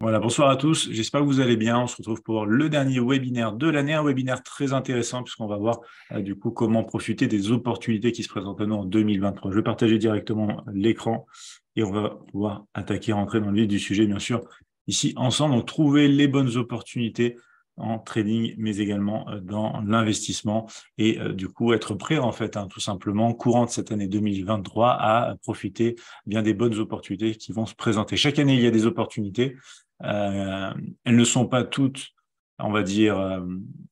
Voilà, bonsoir à tous. J'espère que vous allez bien. On se retrouve pour le dernier webinaire de l'année, un webinaire très intéressant puisqu'on va voir euh, du coup comment profiter des opportunités qui se présentent à nous en 2023. Je vais partager directement l'écran et on va pouvoir attaquer, rentrer dans le vif du sujet, bien sûr, ici ensemble. Donc, trouver les bonnes opportunités en trading, mais également euh, dans l'investissement et euh, du coup être prêt en fait, hein, tout simplement, courant de cette année 2023 à profiter bien des bonnes opportunités qui vont se présenter. Chaque année, il y a des opportunités. Euh, elles ne sont pas toutes, on va dire, euh,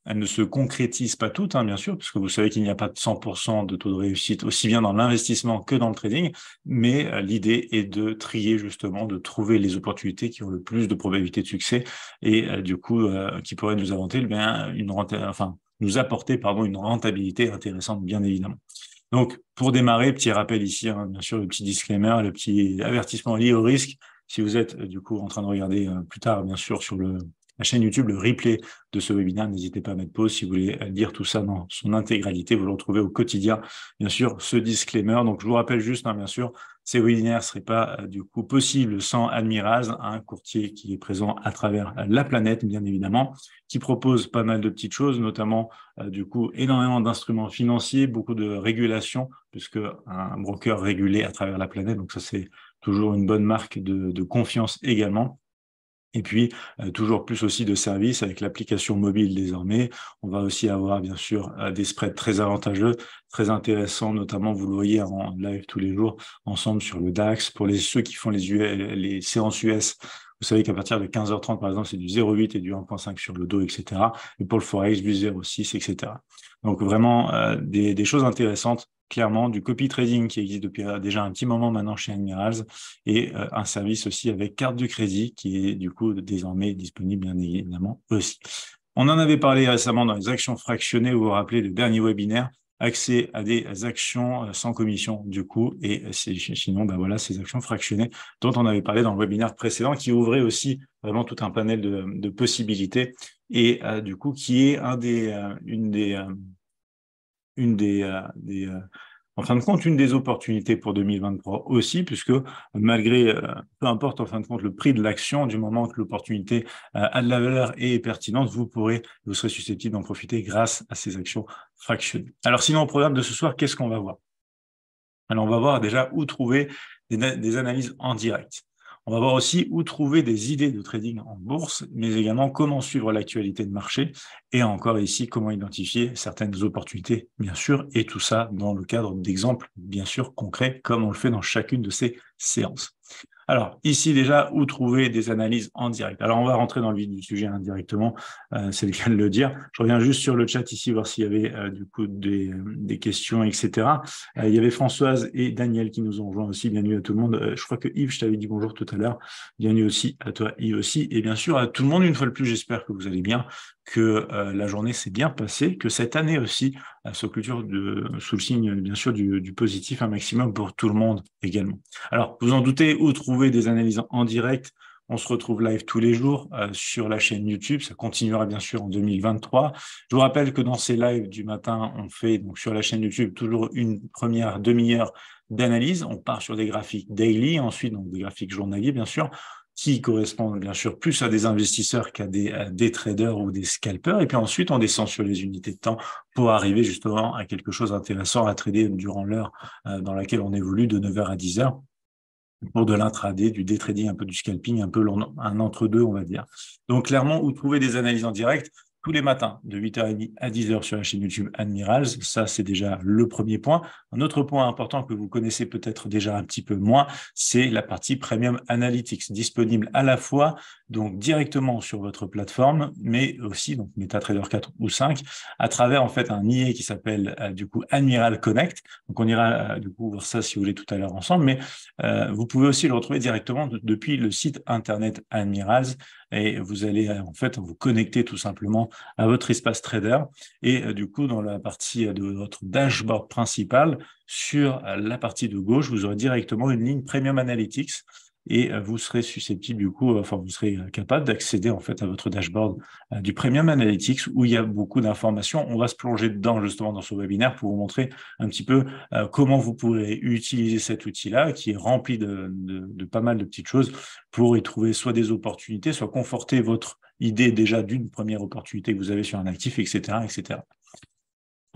elles ne se concrétisent pas toutes, hein, bien sûr, parce que vous savez qu'il n'y a pas de 100% de taux de réussite, aussi bien dans l'investissement que dans le trading, mais euh, l'idée est de trier justement, de trouver les opportunités qui ont le plus de probabilité de succès et du coup, qui pourraient nous inventer, eh bien, une enfin, apporter une rentabilité intéressante, bien évidemment. Donc, pour démarrer, petit rappel ici, hein, bien sûr, le petit disclaimer, le petit avertissement lié au risque. Si vous êtes euh, du coup en train de regarder euh, plus tard, bien sûr, sur le, la chaîne YouTube, le replay de ce webinaire, n'hésitez pas à mettre pause si vous voulez euh, lire tout ça dans son intégralité. Vous le retrouvez au quotidien, bien sûr, ce disclaimer. Donc, je vous rappelle juste, hein, bien sûr, ces webinaires ne seraient pas du coup possibles sans Admiraz, un courtier qui est présent à travers la planète, bien évidemment, qui propose pas mal de petites choses, notamment du coup énormément d'instruments financiers, beaucoup de régulation, puisque un broker régulé à travers la planète. Donc ça, c'est toujours une bonne marque de, confiance également. Et puis, euh, toujours plus aussi de services avec l'application mobile désormais. On va aussi avoir, bien sûr, euh, des spreads très avantageux, très intéressants, notamment, vous le voyez en live tous les jours, ensemble sur le DAX. Pour les, ceux qui font les, les séances US, vous savez qu'à partir de 15h30, par exemple, c'est du 0,8 et du 1,5 sur le dos, etc. Et pour le Forex, du 0,6, etc. Donc, vraiment, euh, des, des choses intéressantes clairement du copy trading qui existe depuis euh, déjà un petit moment maintenant chez Admirals et euh, un service aussi avec carte de crédit qui est du coup désormais disponible bien évidemment aussi. On en avait parlé récemment dans les actions fractionnées, vous vous rappelez le dernier webinaire, accès à des actions euh, sans commission du coup et sinon ben voilà ces actions fractionnées dont on avait parlé dans le webinaire précédent qui ouvrait aussi vraiment tout un panel de, possibilités et du coup qui est un des une des une des, euh, des euh, en fin de compte, une des opportunités pour 2023 aussi, puisque malgré, euh, peu importe en fin de compte le prix de l'action, du moment que l'opportunité a de la valeur et est pertinente, vous pourrez, vous serez susceptible d'en profiter grâce à ces actions fractionnées. Alors sinon, au programme de ce soir, qu'est-ce qu'on va voir? Alors on va voir déjà où trouver des analyses en direct. On va voir aussi où trouver des idées de trading en bourse, mais également comment suivre l'actualité de marché et encore ici comment identifier certaines opportunités, bien sûr, et tout ça dans le cadre d'exemples, bien sûr, concrets, comme on le fait dans chacune de ces séances. Alors, ici déjà, où trouver des analyses en direct? Alors, on va rentrer dans le vif du sujet indirectement, euh, c'est le cas de le dire. Je reviens juste sur le chat ici, voir s'il y avait euh, du coup des, des, questions, etc. Euh, il y avait Françoise et Daniel qui nous ont rejoints aussi. Bienvenue à tout le monde. je crois que Yves, je t'avais dit bonjour tout à l'heure. Bienvenue aussi à toi, Yves aussi. Et bien sûr, à tout le monde, une fois de plus, j'espère que vous allez bien que euh, la journée s'est bien passée, que cette année aussi, euh, culture de, sous le signe bien sûr du, positif un maximum pour tout le monde également. Alors, vous en doutez, où trouver des analyses en direct? On se retrouve live tous les jours euh, sur la chaîne YouTube. Ça continuera bien sûr en 2023. Je vous rappelle que dans ces lives du matin, on fait donc sur la chaîne YouTube toujours une première demi-heure d'analyse. On part sur des graphiques daily, ensuite donc des graphiques journaliers bien sûr qui correspondent bien sûr plus à des investisseurs qu'à des, traders ou des scalpers. Et puis ensuite, on descend sur les unités de temps pour arriver justement à quelque chose d'intéressant à trader durant l'heure euh, dans laquelle on évolue de 9h à 10h pour de l'intraday, du day trading, un peu du scalping, un peu un entre-deux, on va dire. Donc clairement, où trouver des analyses en direct, tous les matins de 8h30 à 10h sur la chaîne YouTube Admirals. Ça, c'est déjà le premier point. Un autre point important que vous connaissez peut-être déjà un petit peu moins, c'est la partie Premium Analytics, disponible à la fois donc directement sur votre plateforme, mais aussi donc MetaTrader 4 ou 5, à travers en fait un IE qui s'appelle euh, du coup Admiral Connect. Donc on ira euh, du coup voir ça si vous voulez tout à l'heure ensemble, mais euh, vous pouvez aussi le retrouver directement depuis le site internet Admirals et vous allez en fait vous connecter tout simplement à votre espace trader. Et euh, du coup dans la partie de votre dashboard principal sur la partie de gauche vous aurez directement une ligne Premium Analytics et vous serez susceptible du coup, enfin vous serez capable d'accéder en fait à votre dashboard du Premium Analytics où il y a beaucoup d'informations. On va se plonger dedans justement dans ce webinaire pour vous montrer un petit peu comment vous pourrez utiliser cet outil-là qui est rempli de, de pas mal de petites choses pour y trouver soit des opportunités, soit conforter votre idée déjà d'une première opportunité que vous avez sur un actif, etc., etc.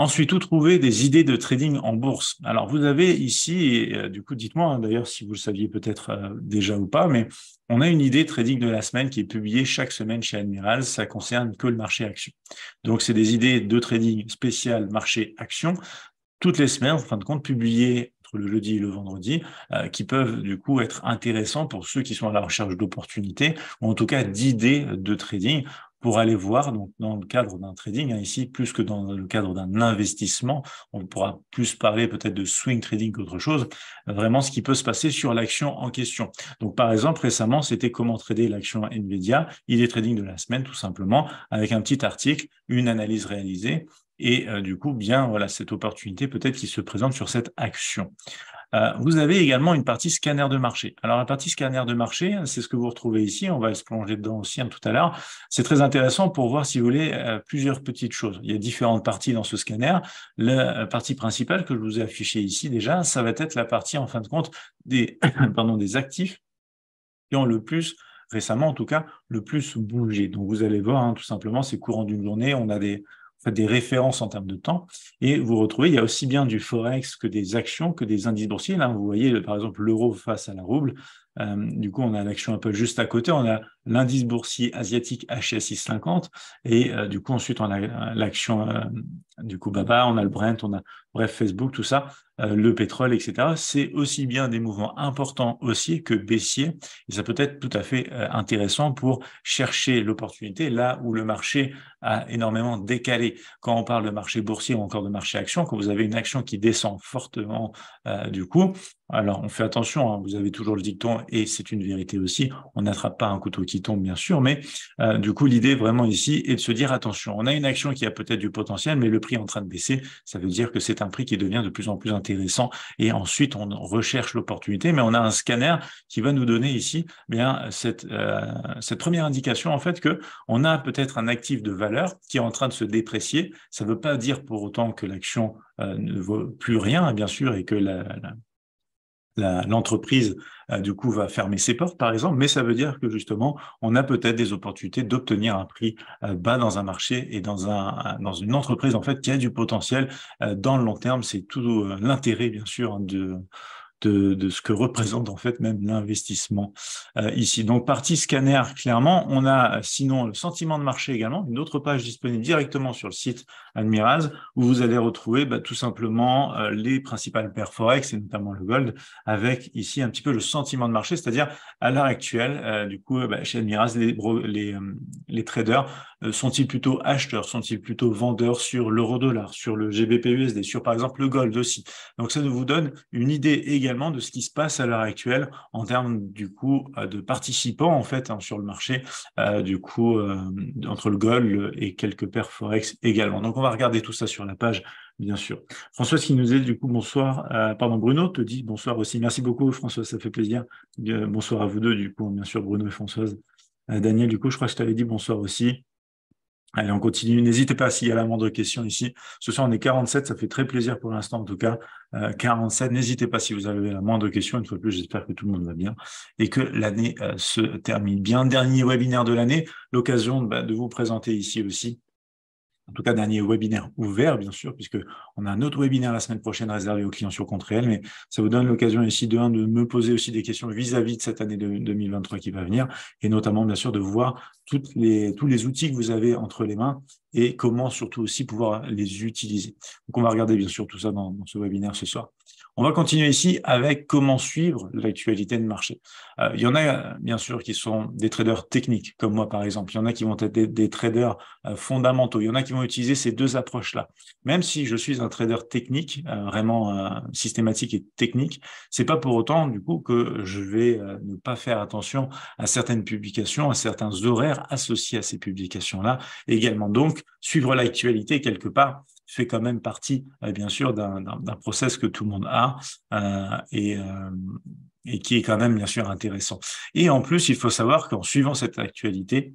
Ensuite, où trouver des idées de trading en bourse? Alors, vous avez ici, euh, du coup, dites-moi hein, d'ailleurs si vous le saviez peut-être euh, déjà ou pas, mais on a une idée trading de la semaine qui est publiée chaque semaine chez Admiral. Ça concerne que le marché action. Donc, c'est des idées de trading spécial marché action toutes les semaines, en fin de compte, publiées entre le jeudi et le vendredi, euh, qui peuvent du coup être intéressants pour ceux qui sont à la recherche d'opportunités ou en tout cas d'idées de trading pour aller voir, donc dans le cadre d'un trading, hein, ici, plus que dans le cadre d'un investissement, on pourra plus parler peut-être de swing trading qu'autre chose, vraiment ce qui peut se passer sur l'action en question. Donc, par exemple, récemment, c'était comment trader l'action Nvidia, idée trading de la semaine, tout simplement, avec un petit article, une analyse réalisée, et euh, du coup, bien, voilà, cette opportunité peut-être qui se présente sur cette action. Euh, vous avez également une partie scanner de marché. Alors la partie scanner de marché, c'est ce que vous retrouvez ici. On va se plonger dedans aussi un tout à l'heure. C'est très intéressant pour voir, si vous voulez, euh, plusieurs petites choses. Il y a différentes parties dans ce scanner. La partie principale que je vous ai affichée ici déjà, ça va être la partie, en fin de compte, des, pardon, des actifs qui ont le plus récemment en tout cas, le plus bougé. Donc vous allez voir, hein, tout simplement, c'est courant d'une journée, on a des, des références en termes de temps, et vous retrouvez, il y a aussi bien du forex que des actions, que des indices boursiers. Là, vous voyez, par exemple, l'euro face à la rouble. Euh, du coup, on a l'action un peu juste à côté. On a l'indice boursier asiatique HSI 50, et euh, du coup, ensuite, on a l'action euh, du coup Baba, on a le Brent, on a bref Facebook, tout ça. Euh, le pétrole, etc. C'est aussi bien des mouvements importants haussiers que baissiers. Et ça peut être tout à fait euh, intéressant pour chercher l'opportunité là où le marché a énormément décalé. Quand on parle de marché boursier ou encore de marché action, quand vous avez une action qui descend fortement euh, du coup, alors on fait attention, hein, vous avez toujours le dicton et c'est une vérité aussi, on n'attrape pas un couteau qui tombe bien sûr, mais du coup l'idée vraiment ici est de se dire attention, on a une action qui a peut-être du potentiel, mais le prix est en train de baisser, ça veut dire que c'est un prix qui devient de plus en plus intéressant. Et ensuite, on recherche l'opportunité, mais on a un scanner qui va nous donner ici bien cette, euh, cette première indication en fait que on a peut-être un actif de valeur qui est en train de se déprécier. Ça ne veut pas dire pour autant que l'action euh, ne vaut plus rien, bien sûr, et que la, l'entreprise euh, du coup va fermer ses portes par exemple, mais ça veut dire que justement on a peut-être des opportunités d'obtenir un prix euh, bas dans un marché et dans dans une entreprise en fait qui a du potentiel euh, dans le long terme. C'est tout l'intérêt bien sûr de de, ce que représente en fait même l'investissement euh, ici. Donc partie scanner, clairement, on a sinon le sentiment de marché également, une autre page disponible directement sur le site Admirals où vous allez retrouver bah, tout simplement euh, les principales paires Forex et notamment le gold avec ici un petit peu le sentiment de marché, c'est-à-dire à, l'heure actuelle, euh, du coup, bah, chez Admirals, les, les, les traders sont-ils plutôt acheteurs, sont-ils plutôt vendeurs sur l'euro-dollar, sur le GBP-USD, sur par exemple le gold aussi. Donc ça nous vous donne une idée également de ce qui se passe à l'heure actuelle en termes du coup euh, de participants en fait hein, sur le marché euh, du coup euh, entre le gold et quelques paires forex également. Donc on va regarder tout ça sur la page bien sûr. François qui nous dit du coup bonsoir, pardon Bruno te dit bonsoir aussi. Merci beaucoup François, ça fait plaisir. bonsoir à vous deux du coup bien sûr Bruno et Françoise. Daniel du coup je crois que je t'avais dit bonsoir aussi. Allez, on continue. N'hésitez pas s'il y a la moindre question ici. Ce soir, on est 47, ça fait très plaisir pour l'instant en tout cas. 47, euh, n'hésitez pas si vous avez la moindre question. Une fois de plus, j'espère que tout le monde va bien et que l'année euh, se termine bien. Dernier webinaire de l'année, l'occasion bah, de vous présenter ici aussi en tout cas dernier webinaire ouvert, bien sûr, puisqu'on a un autre webinaire la semaine prochaine réservé aux clients sur compte réel, mais ça vous donne l'occasion ici de, de me poser aussi des questions vis-à-vis de cette année de 2023 qui va venir, et notamment, bien sûr, de voir les, tous les outils que vous avez entre les mains et comment surtout aussi pouvoir les utiliser. Donc, on va regarder, bien sûr, tout ça dans ce webinaire ce soir. On va continuer ici avec comment suivre l'actualité de marché. Euh, il y en a bien sûr qui sont des traders techniques, comme moi par exemple. Il y en a qui vont être des, traders euh, fondamentaux. Il y en a qui vont utiliser ces deux approches-là. Même si je suis un trader technique, euh, vraiment systématique et technique, c'est pas pour autant du coup que je vais ne pas faire attention à certaines publications, à certains horaires associés à ces publications-là. Également donc suivre l'actualité quelque part fait quand même partie, euh, bien sûr, d'un process que tout le monde a. Euh, et, euh, et qui est quand même bien sûr intéressant. Et en plus, il faut savoir qu'en suivant cette actualité,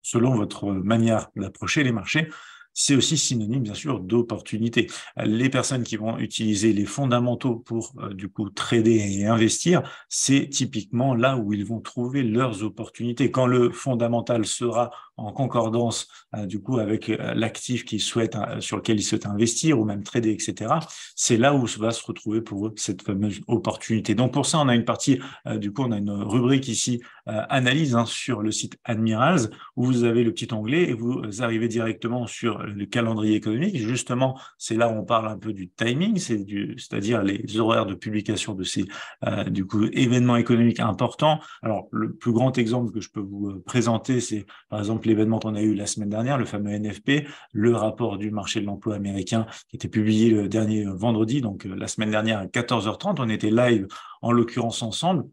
selon votre manière d'approcher les marchés, c'est aussi synonyme, bien sûr, d'opportunité. Les personnes qui vont utiliser les fondamentaux pour, du coup, trader et investir, c'est typiquement là où ils vont trouver leurs opportunités. Quand le fondamental sera en concordance, euh, du coup, avec euh, l'actif qu'ils souhaitent, sur lequel ils souhaitent investir ou même trader, etc., c'est là où va se retrouver pour eux cette fameuse opportunité. Donc, pour ça, on a une partie, du coup, on a une rubrique ici, analyse, hein, sur le site Admirals, où vous avez le petit onglet et vous arrivez directement sur le calendrier économique. Justement, c'est là où on parle un peu du timing, c'est-à-dire les horaires de publication de ces euh, du coup, événements économiques importants. Alors, le plus grand exemple que je peux vous euh, présenter, c'est par exemple l'événement qu'on a eu la semaine dernière, le fameux NFP, le rapport du marché de l'emploi américain qui était publié le dernier vendredi, donc euh, la semaine dernière à 14h30. On était live en l'occurrence ensemble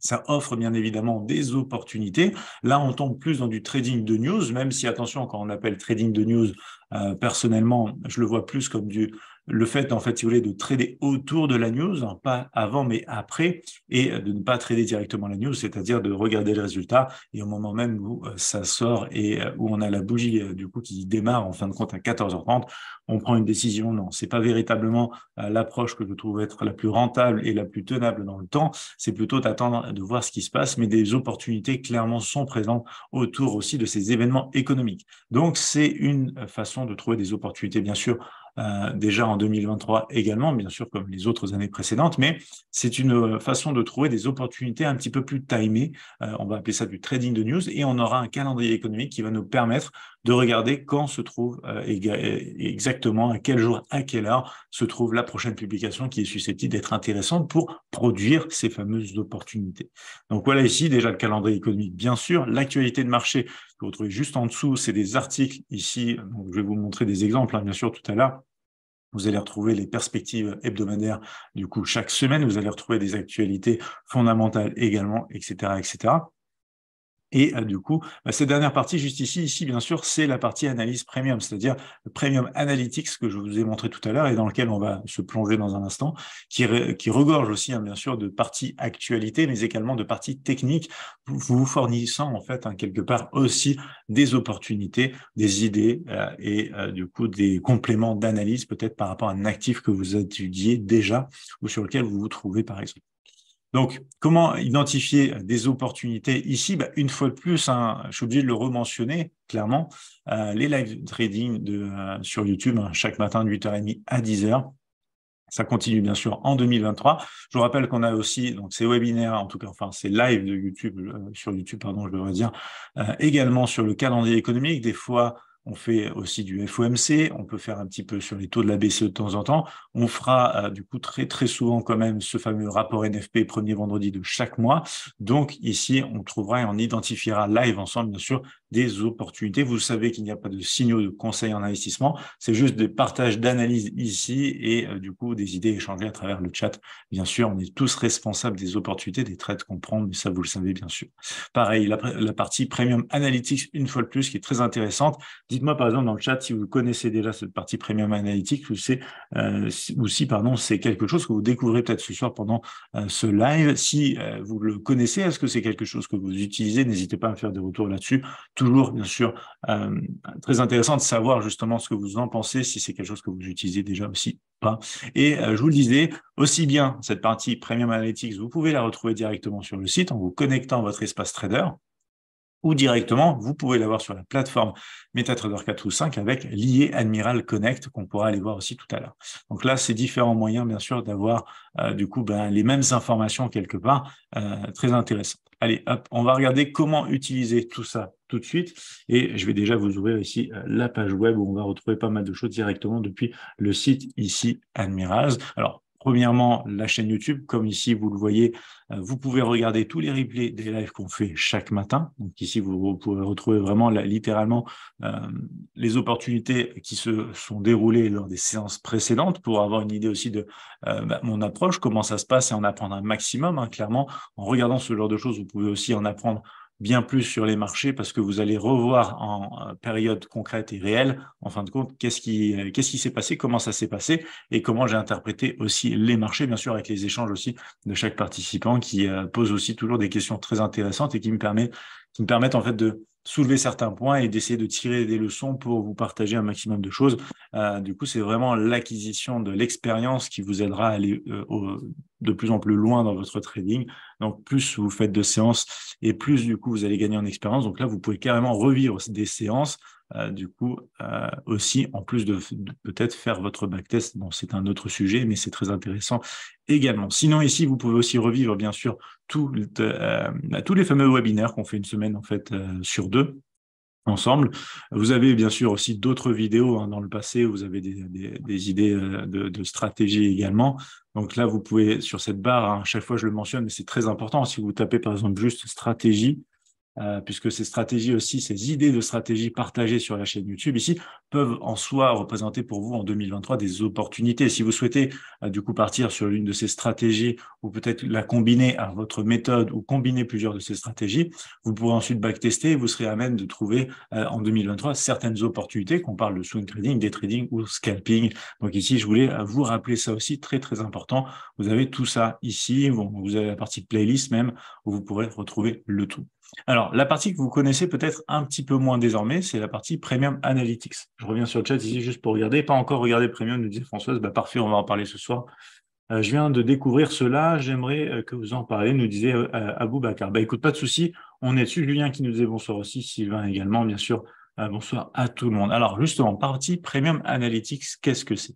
ça offre bien évidemment des opportunités. Là, on tombe plus dans du trading de news, même si, attention, quand on appelle trading de news, euh, personnellement, je le vois plus comme du le fait, en fait, si vous voulez, de trader autour de la news, hein, pas avant, mais après, et de ne pas trader directement la news, c'est-à-dire de regarder le résultat, et au moment même où euh, ça sort et euh, où on a la bougie, euh, du coup, qui démarre en fin de compte à 14h30, on prend une décision. Non, c'est pas véritablement l'approche que je trouve être la plus rentable et la plus tenable dans le temps. C'est plutôt d'attendre de voir ce qui se passe, mais des opportunités clairement sont présentes autour aussi de ces événements économiques. Donc, c'est une façon de trouver des opportunités, bien sûr, euh, déjà en 2023 également, bien sûr, comme les autres années précédentes, mais c'est une euh, façon de trouver des opportunités un petit peu plus timées. Euh, on va appeler ça du trading de news et on aura un calendrier économique qui va nous permettre de regarder quand se trouve exactement, à quel jour, à quelle heure se trouve la prochaine publication qui est susceptible d'être intéressante pour produire ces fameuses opportunités. Donc voilà ici déjà le calendrier économique, bien sûr, l'actualité de marché que vous trouvez juste en dessous, c'est des articles ici. je vais vous montrer des exemples, hein, bien sûr, tout à l'heure. Vous allez retrouver les perspectives hebdomadaires du coup chaque semaine. Vous allez retrouver des actualités fondamentales également, etc., etc. Et euh, du coup, bah, cette dernière partie, juste ici, ici, bien sûr, c'est la partie analyse premium, c'est-à-dire premium analytics que je vous ai montré tout à l'heure et dans lequel on va se plonger dans un instant, qui, qui regorge aussi, hein, bien sûr, de parties actualité, mais également de parties techniques, vous fournissant, en fait, hein, quelque part aussi des opportunités, des idées euh, et euh, du coup, des compléments d'analyse, peut-être par rapport à un actif que vous étudiez déjà ou sur lequel vous vous trouvez, par exemple. Donc, comment identifier des opportunités ici? Bah, Une fois de plus, hein, je suis obligé de le rementionner clairement, euh, les live trading de, euh, sur YouTube, hein, chaque matin de 8h30 à 10h. Ça continue bien sûr en 2023. Je vous rappelle qu'on a aussi donc ces webinaires, en tout cas, enfin ces lives de YouTube euh, sur YouTube, pardon, je devrais dire, également sur le calendrier économique. Des fois, on fait aussi du FOMC, on peut faire un petit peu sur les taux de la BCE de temps en temps. On fera euh, du coup très très souvent quand même ce fameux rapport NFP premier vendredi de chaque mois. Donc ici, on trouvera et on identifiera live ensemble bien sûr des opportunités. Vous savez qu'il n'y a pas de signaux de conseil en investissement, c'est juste des partages d'analyse ici et euh, du coup des idées échangées à travers le chat. Bien sûr, on est tous responsables des opportunités, des trades qu'on prend, mais ça vous le savez bien sûr. Pareil, la, partie Premium Analytics, une fois de plus, qui est très intéressante. Dites-moi par exemple dans le chat si vous connaissez déjà cette partie Premium Analytics ou, euh, ou si pardon, c'est quelque chose que vous découvrez peut-être ce soir pendant euh, ce live. Si vous le connaissez, est-ce que c'est quelque chose que vous utilisez? N'hésitez pas à me faire des retours là-dessus toujours, bien sûr, euh, très intéressant de savoir justement ce que vous en pensez, si c'est quelque chose que vous utilisez déjà aussi pas. Et euh, je vous le disais, aussi bien cette partie Premium Analytics, vous pouvez la retrouver directement sur le site en vous connectant à votre espace trader ou directement, vous pouvez l'avoir sur la plateforme MetaTrader 4 ou 5 avec lié Admiral Connect qu'on pourra aller voir aussi tout à l'heure. Donc là, c'est différents moyens, bien sûr, d'avoir euh, du coup ben, les mêmes informations quelque part, très intéressant. Allez, hop, on va regarder comment utiliser tout ça tout de suite. Et je vais déjà vous ouvrir ici euh, la page web où on va retrouver pas mal de choses directement depuis le site ici Admirals. Alors, Premièrement, la chaîne YouTube, comme ici vous le voyez, euh, vous pouvez regarder tous les replays des lives qu'on fait chaque matin. Donc ici, vous pouvez retrouver vraiment littéralement euh, les opportunités qui se sont déroulées lors des séances précédentes pour avoir une idée aussi de bah, mon approche, comment ça se passe et en apprendre un maximum. Hein, clairement, en regardant ce genre de choses, vous pouvez aussi en apprendre bien plus sur les marchés parce que vous allez revoir en période concrète et réelle, en fin de compte, qu'est-ce qui qu'est-ce qui s'est passé, comment ça s'est passé et comment j'ai interprété aussi les marchés, bien sûr, avec les échanges aussi de chaque participant qui pose aussi toujours des questions très intéressantes et qui me permet qui me permettent en fait de soulever certains points et d'essayer de tirer des leçons pour vous partager un maximum de choses. Euh, du coup, c'est vraiment l'acquisition de l'expérience qui vous aidera à aller euh, de plus en plus loin dans votre trading. Donc, plus vous faites de séances et plus, du coup, vous allez gagner en expérience. Donc là, vous pouvez carrément revivre des séances euh, du coup, euh, aussi, en plus de, peut-être faire votre backtest, bon, c'est un autre sujet, mais c'est très intéressant également. Sinon, ici, vous pouvez aussi revivre, bien sûr, euh, tous les fameux webinaires qu'on fait une semaine, en fait, sur deux ensemble. Vous avez bien sûr aussi d'autres vidéos hein, dans le passé, vous avez des, idées de, stratégie également. Donc là, vous pouvez, sur cette barre, hein, chaque fois je le mentionne, mais c'est très important, si vous tapez par exemple juste stratégie, euh, puisque ces stratégies aussi, ces idées de stratégie partagées sur la chaîne YouTube ici peuvent en soi représenter pour vous en 2023 des opportunités. Si vous souhaitez euh, du coup partir sur l'une de ces stratégies ou peut-être la combiner à votre méthode ou combiner plusieurs de ces stratégies, vous pourrez ensuite backtester et vous serez à même de trouver euh, en 2023 certaines opportunités, qu'on parle de swing trading, day trading ou scalping. Donc ici, je voulais vous rappeler ça aussi, très très important. Vous avez tout ça ici, vous avez la partie playlist même où vous pourrez retrouver le tout. Alors, la partie que vous connaissez peut-être un petit peu moins désormais, c'est la partie Premium Analytics. Je reviens sur le chat ici juste pour regarder. Pas encore regardé Premium, nous disait Françoise. Bah, parfait, on va en parler ce soir. Euh, je viens de découvrir cela. J'aimerais euh, que vous en parliez, nous disait euh, Abou Bakar. Bah, écoute, pas de souci. On est dessus. Julien qui nous disait bonsoir aussi. Sylvain également, bien sûr. bonsoir à tout le monde. Alors, justement, partie Premium Analytics, qu'est-ce que c'est?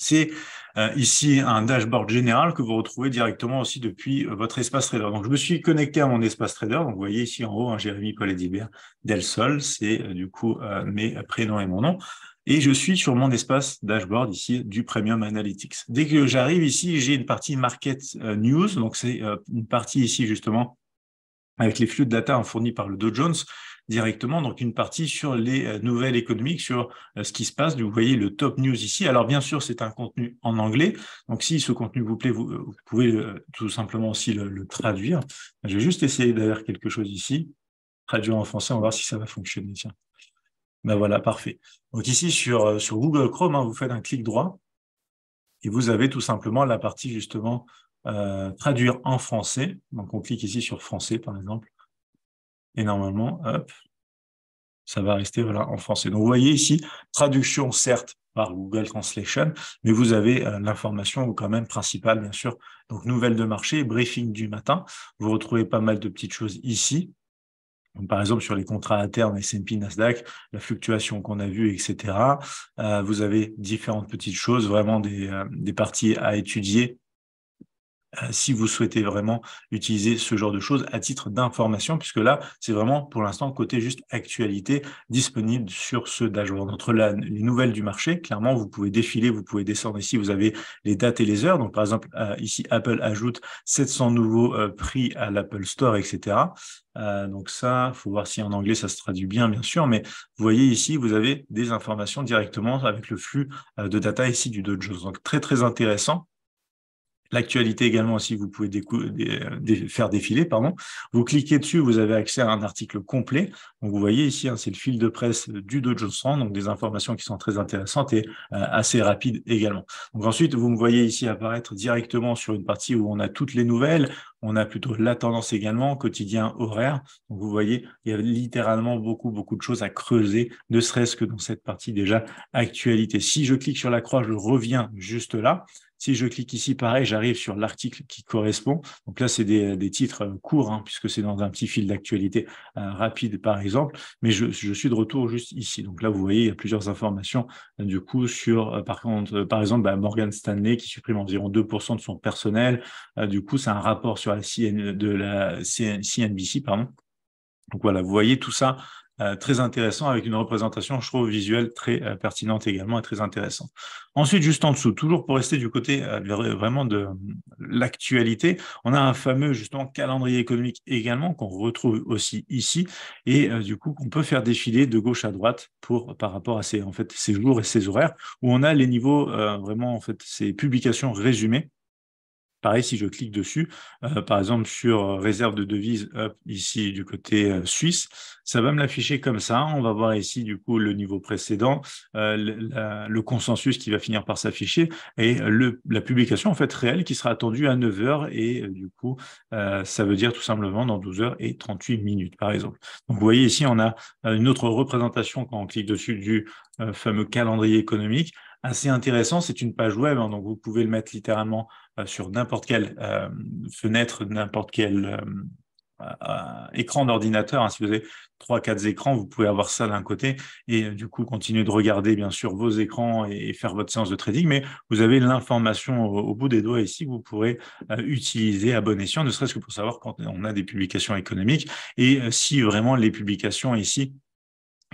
C'est euh, ici un dashboard général que vous retrouvez directement aussi depuis euh, votre espace trader. Donc, je me suis connecté à mon espace trader. Donc, vous voyez ici en haut, un Jérémy Paul Edibert Del Sol, c'est euh, du coup mes prénoms et mon nom. Et je suis sur mon espace dashboard ici du Premium Analytics. Dès que j'arrive ici, j'ai une partie Market News. Donc, c'est une partie ici justement avec les flux de data fournis par le Dow Jones directement, donc une partie sur les euh, nouvelles économiques, sur euh, ce qui se passe. Vous voyez le top news ici. Alors bien sûr, c'est un contenu en anglais. Donc si ce contenu vous plaît, vous, euh, pouvez tout simplement aussi le, traduire. Je vais juste essayer d'avoir quelque chose ici. Traduire en français, on va voir si ça va fonctionner. Ben voilà, parfait. Donc ici, sur, sur Google Chrome, hein, vous faites un clic droit et vous avez tout simplement la partie justement traduire en français. Donc on clique ici sur français, par exemple. Et normalement, hop, ça va rester en français. Donc, vous voyez ici, traduction certes par Google Translation, mais vous avez euh, l'information quand même principale, bien sûr. Donc, nouvelles de marché, briefing du matin. Vous retrouvez pas mal de petites choses ici. par exemple, sur les contrats à terme S&P, Nasdaq, la fluctuation qu'on a vue, etc. Euh, vous avez différentes petites choses, vraiment des, euh, parties à étudier si vous souhaitez vraiment utiliser ce genre de choses à titre d'information, puisque là, c'est vraiment pour l'instant côté juste actualité disponible sur ce dashboard. Entre la, les nouvelles du marché, clairement, vous pouvez défiler, vous pouvez descendre ici, vous avez les dates et les heures. Donc, par exemple, euh, ici, Apple ajoute 700 nouveaux euh, prix à l'Apple Store, etc. donc ça, faut voir si en anglais ça se traduit bien, bien sûr, mais vous voyez ici, vous avez des informations directement avec le flux de data ici du Dow Jones. Donc très, très intéressant. L'actualité également aussi, vous pouvez faire défiler. Pardon. Vous cliquez dessus, vous avez accès à un article complet. Donc, vous voyez ici, hein, c'est le fil de presse du Dow Jones donc des informations qui sont très intéressantes et euh, assez rapides également. Donc ensuite, vous me voyez ici apparaître directement sur une partie où on a toutes les nouvelles. On a plutôt la tendance également, quotidien, horaire. Donc vous voyez, il y a littéralement beaucoup, beaucoup de choses à creuser, ne serait-ce que dans cette partie déjà actualité. Si je clique sur la croix, je reviens juste là. Si je clique ici, pareil, j'arrive sur l'article qui correspond. Donc là, c'est des, titres euh, courts, hein, puisque c'est dans un petit fil d'actualité euh, rapide, par exemple. Mais je, suis de retour juste ici. Donc là, vous voyez, il y a plusieurs informations, euh, du coup, sur, par contre, par exemple, bah, Morgan Stanley, qui supprime environ 2% de son personnel. du coup, c'est un rapport sur la CNBC, pardon. Donc voilà, vous voyez tout ça euh, très intéressant avec une représentation, je trouve, visuelle très euh, pertinente également et très intéressante. Ensuite, juste en dessous, toujours pour rester du côté euh, vraiment de l'actualité, on a un fameux justement calendrier économique également qu'on retrouve aussi ici et du coup qu'on peut faire défiler de gauche à droite pour par rapport à ces en fait ces jours et ces horaires où on a les niveaux vraiment en fait ces publications résumées Pareil, si je clique dessus, euh, par exemple sur euh, réserve de devises ici du côté euh, suisse, ça va me l'afficher comme ça. On va voir ici du coup le niveau précédent, le, consensus qui va finir par s'afficher et le, la publication en fait réelle qui sera attendue à 9 heures et du coup ça veut dire tout simplement dans 12 heures et 38 minutes par exemple. Donc vous voyez ici on a une autre représentation quand on clique dessus du fameux calendrier économique assez intéressant. C'est une page web, hein, donc vous pouvez le mettre littéralement euh, sur n'importe quelle euh, fenêtre, n'importe quel euh, écran d'ordinateur. Hein. Si vous avez trois, quatre écrans, vous pouvez avoir ça d'un côté et du coup continuer de regarder bien sûr vos écrans et, faire votre séance de trading. Mais vous avez l'information au, bout des doigts ici que vous pourrez utiliser à bon escient, ne serait-ce que pour savoir quand on a des publications économiques et si vraiment les publications ici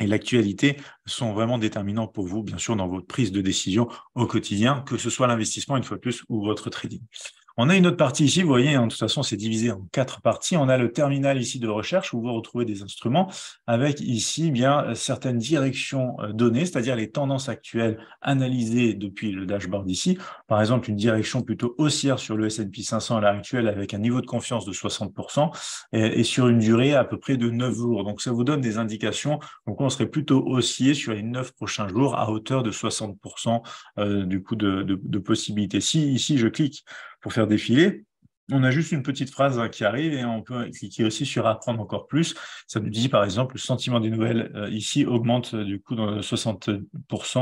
et l'actualité sont vraiment déterminants pour vous, bien sûr, dans votre prise de décision au quotidien, que ce soit l'investissement, une fois de plus, ou votre trading. On a une autre partie ici, vous voyez, hein, de toute façon, c'est divisé en quatre parties. On a le terminal ici de recherche où vous retrouvez des instruments avec ici bien certaines directions euh, données, c'est-à-dire les tendances actuelles analysées depuis le dashboard ici. Par exemple, une direction plutôt haussière sur le S&P 500 à l'heure actuelle avec un niveau de confiance de 60% et, sur une durée à peu près de 9 jours. Donc, ça vous donne des indications. Donc, on serait plutôt haussier sur les 9 prochains jours à hauteur de 60% euh, du coup de, de possibilités. Si ici, je clique pour faire défiler. On a juste une petite phrase hein, qui arrive et on peut cliquer aussi sur apprendre encore plus. Ça nous dit par exemple le sentiment des nouvelles euh, ici augmente euh, du coup dans 60%.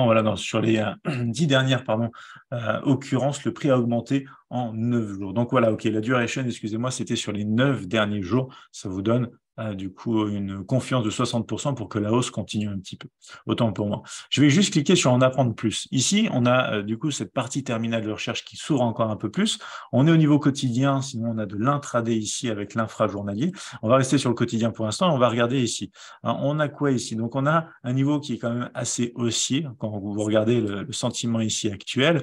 Voilà, dans, sur les euh, dix dernières pardon, occurrences, le prix a augmenté en 9 jours. Donc voilà, ok, la duration, excusez-moi, c'était sur les 9 derniers jours. Ça vous donne du coup une confiance de 60% pour que la hausse continue un petit peu. Autant pour moi. Je vais juste cliquer sur en apprendre plus. Ici, on a euh, du coup cette partie terminale de recherche qui s'ouvre encore un peu plus. On est au niveau quotidien, sinon on a de l'intraday ici avec l'infrajournalier. On va rester sur le quotidien pour l'instant, on va regarder ici. Hein, on a quoi ici? Donc on a un niveau qui est quand même assez haussier quand vous regardez le sentiment ici actuel.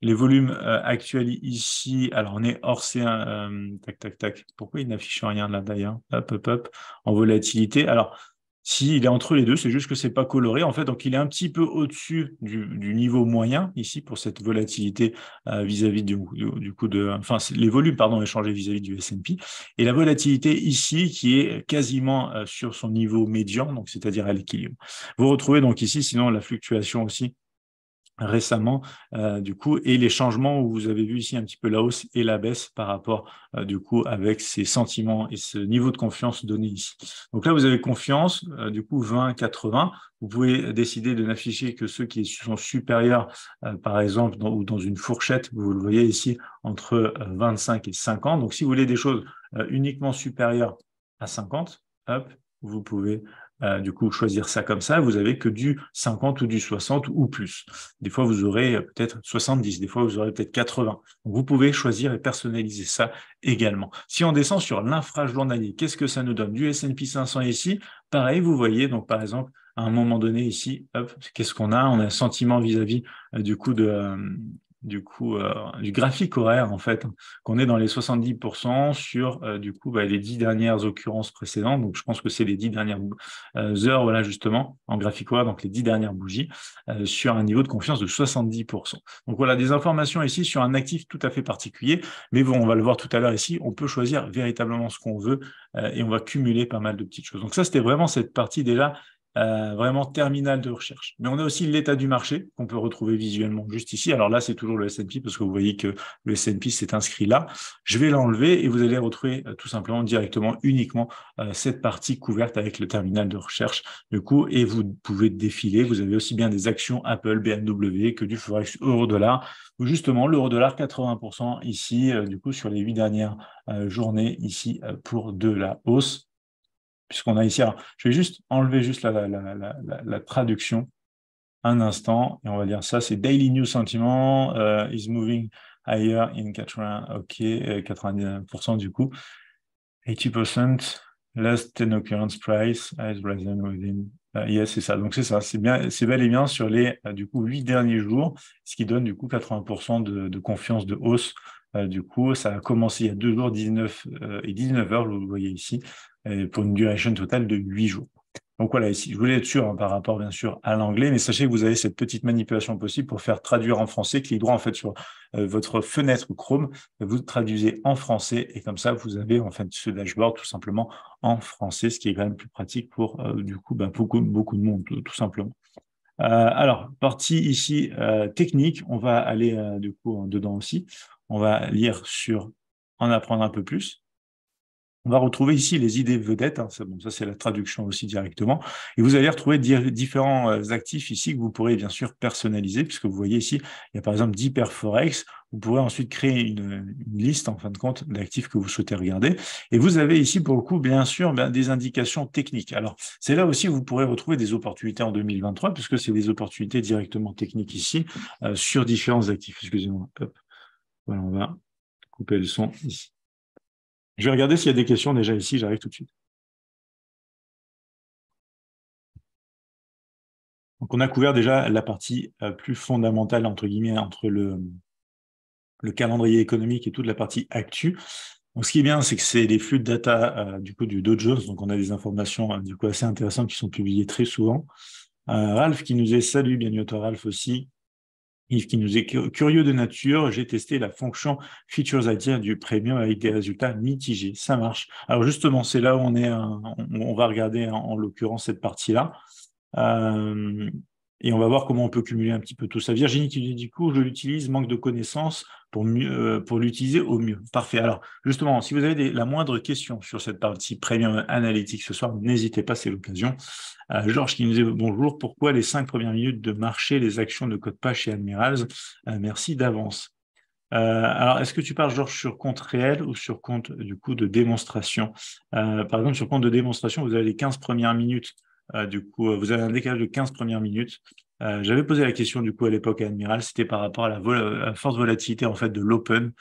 Les volumes euh, actuels ici, alors on est hors C1, euh, tac, tac, tac. Pourquoi il n'affiche rien là d'ailleurs? Hop, hop, hop, en volatilité. Alors, s'il est entre les deux, c'est juste que c'est pas coloré en fait, donc il est un petit peu au-dessus du, niveau moyen ici pour cette volatilité euh, vis-à-vis du, du, coup de, enfin les volumes pardon échangés vis-à-vis du S&P et la volatilité ici qui est quasiment sur son niveau médian, donc c'est-à-dire à l'équilibre. Vous retrouvez donc ici sinon la fluctuation aussi récemment, euh, du coup, et les changements où vous avez vu ici un petit peu la hausse et la baisse par rapport, euh, du coup, avec ces sentiments et ce niveau de confiance donné ici. Donc là, vous avez confiance, euh, du coup, 20, 80. Vous pouvez décider de n'afficher que ceux qui sont supérieurs, par exemple, dans, ou dans une fourchette, vous le voyez ici, entre 25 et 50. Donc, si vous voulez des choses uniquement supérieures à 50, hop, vous pouvez euh, du coup, choisir ça comme ça, vous avez que du 50 ou du 60 ou plus. Des fois, vous aurez euh, peut-être 70, des fois, vous aurez peut-être 80. vous pouvez choisir et personnaliser ça également. Si on descend sur l'infrajournalier, qu'est-ce que ça nous donne? Du S&P 500 ici, pareil, vous voyez, donc par exemple, à un moment donné ici, qu'est-ce qu'on a? On a un sentiment vis-à-vis euh, du coup de, du coup euh, du graphique horaire en fait qu'on est dans les 70% sur euh, du coup bah, les dix dernières occurrences précédentes. Donc je pense que c'est les dix dernières euh, heures voilà justement en graphique horaire donc les dix dernières bougies sur un niveau de confiance de 70% donc voilà des informations ici sur un actif tout à fait particulier. Mais bon on va le voir tout à l'heure ici on peut choisir véritablement ce qu'on veut et on va cumuler pas mal de petites choses. Donc ça c'était vraiment cette partie déjà euh, vraiment terminal de recherche. Mais on a aussi l'état du marché qu'on peut retrouver visuellement juste ici. Alors là, c'est toujours le S&P parce que vous voyez que le S&P s'est inscrit là. Je vais l'enlever et vous allez retrouver euh, tout simplement directement uniquement euh, cette partie couverte avec le terminal de recherche. Du coup, et vous pouvez défiler. Vous avez aussi bien des actions Apple, BMW que du forex euro-dollar justement l'euro-dollar 80% ici, du coup, sur les huit dernières journées ici pour de la hausse puisqu'on a ici. Je vais juste enlever juste la, traduction un instant et on va dire ça. C'est Daily News Sentiment uh, is moving higher in 80, ok, 99% du coup. 80% last 10 occurrence price has risen within. Uh, yes, c'est ça. Donc c'est ça. C'est bien, c'est bel et bien sur les uh, du coup huit derniers jours, ce qui donne du coup 80% de, de, confiance de hausse. du coup, ça a commencé il y a deux jours, 19 et 19 heures, vous le voyez ici, pour une duration totale de 8 jours. Donc voilà, ici, je voulais être sûr hein, par rapport bien sûr à l'anglais, mais sachez que vous avez cette petite manipulation possible pour faire traduire en français, clic droit en fait sur euh, votre fenêtre Chrome, vous traduisez en français et comme ça vous avez en fait ce dashboard tout simplement en français, ce qui est quand même plus pratique pour euh, du coup ben, beaucoup, beaucoup de monde tout, simplement. Euh, alors, partie ici technique, on va aller du coup dedans aussi. On va lire sur en apprendre un peu plus. On va retrouver ici les idées vedettes, hein, ça, c'est la traduction aussi directement, et vous allez retrouver différents euh, actifs ici que vous pourrez bien sûr personnaliser, puisque vous voyez ici, il y a par exemple d'hyperforex, vous pourrez ensuite créer une, liste en fin de compte d'actifs que vous souhaitez regarder, et vous avez ici pour le coup bien sûr ben, des indications techniques. Alors c'est là aussi que vous pourrez retrouver des opportunités en 2023, puisque c'est des opportunités directement techniques ici euh, sur différents actifs. Excusez-moi, voilà, on va couper le son ici. Je vais regarder s'il y a des questions déjà ici, j'arrive tout de suite. Donc, on a couvert déjà la partie euh, plus fondamentale, entre guillemets, entre le, le calendrier économique et toute la partie actu. Donc, ce qui est bien, c'est que c'est les flux de data euh, du coup du. Donc, on a des informations euh, du coup assez intéressantes qui sont publiées très souvent. Ralph qui nous est salut, bienvenue à toi Ralph aussi. Qui nous est curieux de nature, j'ai testé la fonction Features ID du Premium avec des résultats mitigés. Ça marche. Alors justement, c'est là où on est, on va regarder en, l'occurrence cette partie-là. Euh, et on va voir comment on peut cumuler un petit peu tout ça. Virginie qui dit du coup, je l'utilise, manque de connaissances pour, mieux, euh, pour l'utiliser au mieux. Parfait. Alors, justement, si vous avez la moindre question sur cette partie Premium Analytics ce soir, n'hésitez pas, c'est l'occasion. Euh, Georges qui nous dit bonjour, pourquoi les cinq premières minutes de marché, les actions ne codent pas chez Admirals? Euh, Merci d'avance. alors, est-ce que tu parles, Georges, sur compte réel ou sur compte, du coup, de démonstration? Par exemple, sur compte de démonstration, vous avez les 15 premières minutes du coup, euh, vous avez un décalage de 15 premières minutes. Euh, j'avais posé la question du coup à l'époque à Admiral, c'était par rapport à la, forte volatilité en fait de l'open,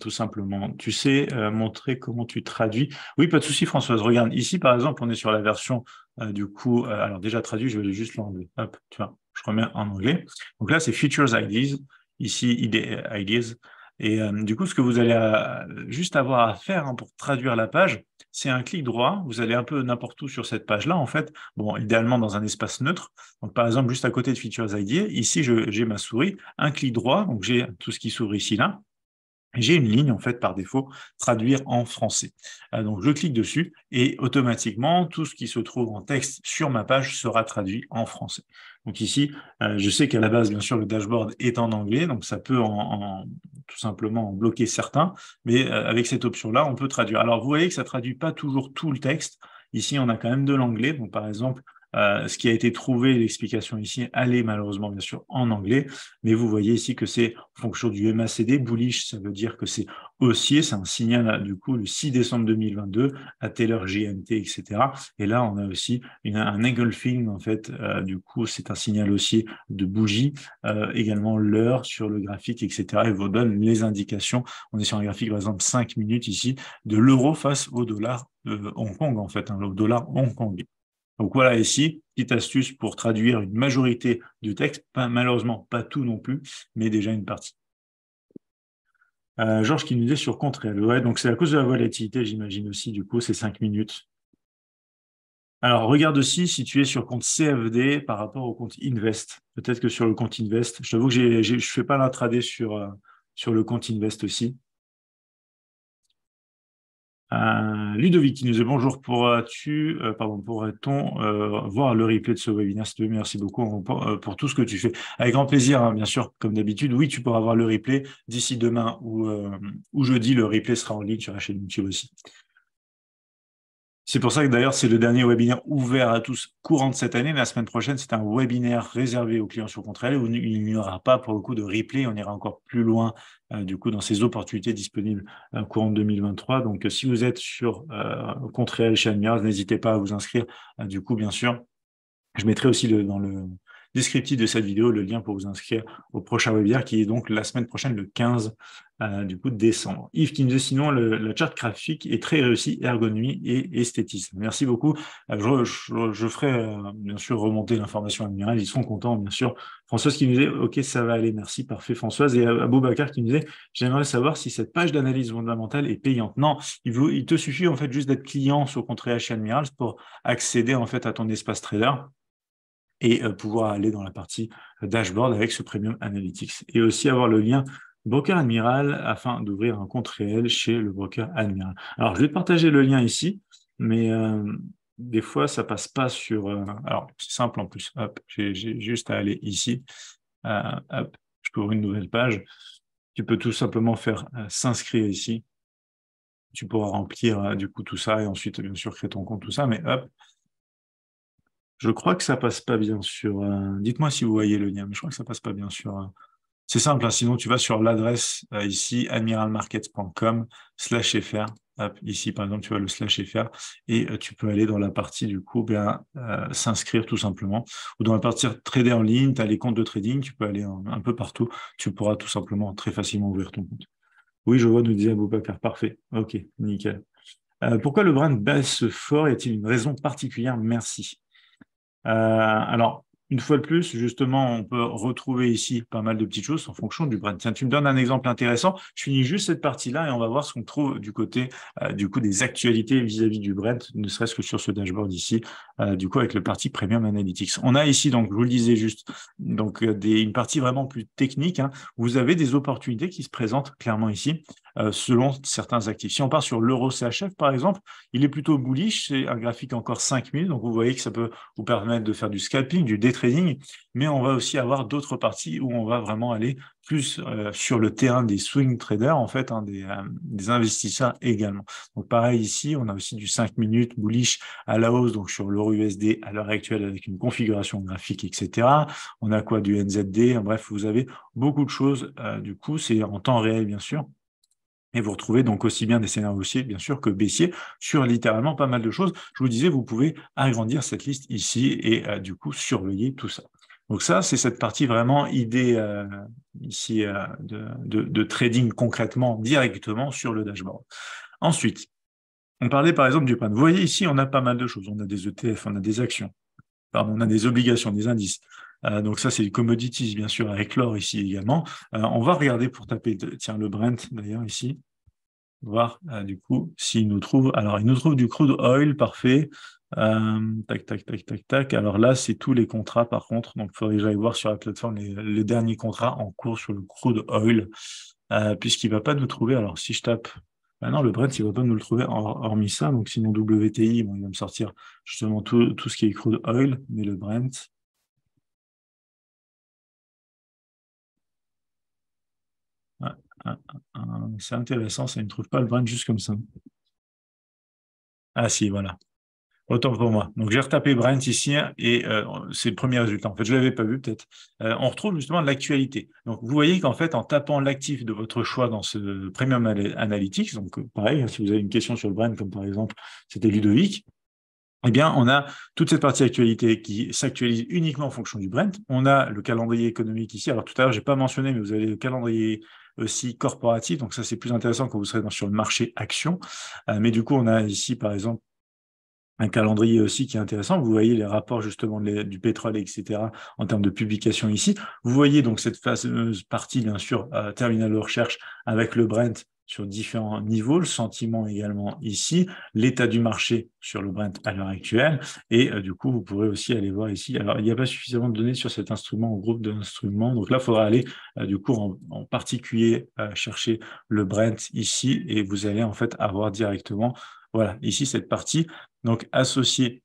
tout simplement. Tu sais montrer comment tu traduis. Oui, pas de souci, Françoise. Regarde ici, par exemple, on est sur la version du coup. alors déjà traduit, je vais juste l'enlever. Hop, tu vois, je remets en anglais. Donc là, c'est Features IDs. Ici, IDs. Et du coup, ce que vous allez juste avoir à faire hein, pour traduire la page, c'est un clic droit. Vous allez un peu n'importe où sur cette page-là, en fait. Bon, idéalement dans un espace neutre. Donc, par exemple, juste à côté de Features ID, ici, j'ai ma souris, un clic droit. Donc, j'ai tout ce qui s'ouvre ici, là. J'ai une ligne, en fait, par défaut, traduire en français. Euh, donc, je clique dessus et automatiquement, tout ce qui se trouve en texte sur ma page sera traduit en français. Donc ici, euh, je sais qu'à la base, bien sûr, le dashboard est en anglais, donc ça peut en, tout simplement en bloquer certains, mais euh, avec cette option-là, on peut traduire. Alors, vous voyez que ça ne traduit pas toujours tout le texte. Ici, on a quand même de l'anglais. Donc, par exemple, euh, ce qui a été trouvé, l'explication ici, elle est malheureusement bien sûr en anglais, mais vous voyez ici que c'est en fonction du MACD. Bullish, ça veut dire que c'est haussier, c'est un signal du coup le 6 décembre 2022 à telle heure GMT, etc. Et là, on a aussi un engulfing, en fait, euh, du coup, c'est un signal haussier de bougie, euh, également l'heure sur le graphique, etc. Et vous donne les indications. On est sur un graphique, par exemple, 5 minutes ici, de l'euro face au dollar Hong Kong, en fait, hein, au dollar Hong Kong. Donc voilà ici, petite astuce pour traduire une majorité du texte, malheureusement pas tout non plus, mais déjà une partie. Euh, Georges qui nous dit sur compte réel. Ouais, donc c'est à cause de la volatilité, j'imagine aussi, du coup, c'est 5 minutes. Alors, regarde aussi si tu es sur compte CFD par rapport au compte Invest. Peut-être que sur le compte Invest, je t'avoue que je ne fais pas l'intraday sur, euh, sur le compte Invest aussi. Euh, Ludovic qui nous dit bonjour, pourras-tu, euh, pardon, pourrait-on euh, voir le replay de ce webinaire Merci beaucoup pour, tout ce que tu fais. Avec grand plaisir, hein, bien sûr, comme d'habitude. Oui, tu pourras voir le replay d'ici demain ou, ou jeudi. Le replay sera en ligne sur la chaîne YouTube aussi. C'est pour ça que d'ailleurs, c'est le dernier webinaire ouvert à tous courant de cette année. La semaine prochaine, c'est un webinaire réservé aux clients sur Contrail où il n'y aura pas pour le coup de replay. On ira encore plus loin euh, du coup dans ces opportunités disponibles euh, courant de 2023. Donc, euh, si vous êtes sur Contrail chez Admirals, n'hésitez pas à vous inscrire. du coup, bien sûr, je mettrai aussi le, dans le descriptif de cette vidéo le lien pour vous inscrire au prochain webinaire qui est donc la semaine prochaine, le 15 euh, du coup décembre. Yves qui nous dit sinon le, la charte graphique est très réussie, ergonomie et esthétisme. Merci beaucoup. Euh, je, ferai euh, bien sûr remonter l'information admirale. Ils seront contents, bien sûr. Françoise qui nous disait OK, ça va aller, merci, parfait Françoise. Et Aboubacar qui nous disait j'aimerais savoir si cette page d'analyse fondamentale est payante. Non, il, te suffit en fait juste d'être client sur Contrat chez Admiral pour accéder en fait à ton espace trader et pouvoir aller dans la partie dashboard avec ce Premium Analytics et aussi avoir le lien broker Admiral afin d'ouvrir un compte réel chez le broker Admiral. Alors, je vais partager le lien ici, mais euh, des fois, ça passe pas sur... Euh, alors, c'est simple en plus. Hop, j'ai juste à aller ici. Euh, hop, je peux ouvrir une nouvelle page. Tu peux tout simplement faire s'inscrire ici. Tu pourras remplir du coup tout ça et ensuite, bien sûr, créer ton compte, tout ça. Mais hop, je crois que ça passe pas bien sur... Dites-moi si vous voyez le lien, mais je crois que ça passe pas bien sur c'est simple, hein. sinon tu vas sur l'adresse euh, ici, admiralmarkets.com slash fr. ici, par exemple, tu vas le slash fr et euh, tu peux aller dans la partie, du coup, euh, s'inscrire tout simplement. Ou dans la partie trader en ligne, tu as les comptes de trading, tu peux aller un, peu partout. Tu pourras tout simplement très facilement ouvrir ton compte. Oui, je vois, nous disait Aboubacar. Parfait. OK, nickel. pourquoi le brand baisse fort? Y a-t-il une raison particulière? Merci. Alors, une fois de plus, justement, on peut retrouver ici pas mal de petites choses en fonction du brand. Tiens, tu me donnes un exemple intéressant. Je finis juste cette partie-là et on va voir ce qu'on trouve du côté euh, du coup des actualités vis-à-vis du brand, ne serait-ce que sur ce dashboard ici, euh, du coup avec le parti Premium Analytics. On a ici, donc, je vous le disais juste, donc euh, une partie vraiment plus technique. Hein. Vous avez des opportunités qui se présentent clairement ici. Selon certains actifs. Si on part sur l'euro CHF, par exemple, il est plutôt bullish, c'est un graphique encore 5000, donc vous voyez que ça peut vous permettre de faire du scalping, du day trading, mais on va aussi avoir d'autres parties où on va vraiment aller plus euh, sur le terrain des swing traders, en fait, hein, euh, des, investisseurs également. Donc pareil ici, on a aussi du 5 minutes bullish à la hausse, donc sur l'euro USD à l'heure actuelle avec une configuration graphique, etc. On a quoi? Du NZD, bref, vous avez beaucoup de choses. du coup, c'est en temps réel, bien sûr. Et vous retrouvez donc aussi bien des scénarios haussiers, bien sûr, que baissiers, sur littéralement pas mal de choses. Je vous disais, vous pouvez agrandir cette liste ici et euh, du coup surveiller tout ça. Donc ça, c'est cette partie vraiment idée euh, ici euh, de, trading concrètement, directement sur le dashboard. Ensuite, on parlait par exemple du prêt. Vous voyez ici, on a pas mal de choses. On a des ETF, on a des actions, pardon, on a des obligations, des indices. Donc ça, c'est les commodities, bien sûr, avec l'or ici également. on va regarder pour taper, tiens, le Brent d'ailleurs ici voir euh, du coup s'il nous trouve. Alors, il nous trouve du crude oil, parfait. Euh, tac, tac, tac, tac, tac. Alors là, c'est tous les contrats par contre. Donc, il faudrait que voir sur la plateforme les, derniers contrats en cours sur le crude oil, euh, puisqu'il ne va pas nous trouver. Alors, si je tape. maintenant le Brent, il ne va pas nous le trouver hormis ça. Donc, sinon, WTI, il va me sortir justement tout ce qui est crude oil, mais le Brent. C'est intéressant, ça ne trouve pas le Brent juste comme ça. Ah si, voilà. Autant pour moi. Donc j'ai retapé Brent ici et euh, c'est le premier résultat. En fait, je ne l'avais pas vu peut-être. Euh, on retrouve justement l'actualité. Donc vous voyez qu'en fait, en tapant l'actif de votre choix dans ce Premium Analytics, donc pareil, hein, si vous avez une question sur le Brent, comme par exemple c'était Ludovic, eh bien, on a toute cette partie actualité qui s'actualise uniquement en fonction du Brent. On a le calendrier économique ici. Alors tout à l'heure, je n'ai pas mentionné, mais vous avez le calendrier aussi corporatif. Donc ça, c'est plus intéressant quand vous serez dans, sur le marché action. Euh, mais du coup, on a ici, par exemple, un calendrier aussi qui est intéressant. Vous voyez les rapports justement du pétrole, etc., en termes de publication ici. Vous voyez donc cette fameuse partie, bien sûr, euh, terminal de recherche avec le Brent sur différents niveaux, le sentiment également ici, l'état du marché sur le Brent à l'heure actuelle, et euh, du coup, vous pourrez aussi aller voir ici. Alors, il n'y a pas suffisamment de données sur cet instrument au groupe d'instruments, donc là, il faudra aller euh, du coup en, particulier euh, chercher le Brent ici, et vous allez en fait avoir directement, voilà, ici cette partie, donc associée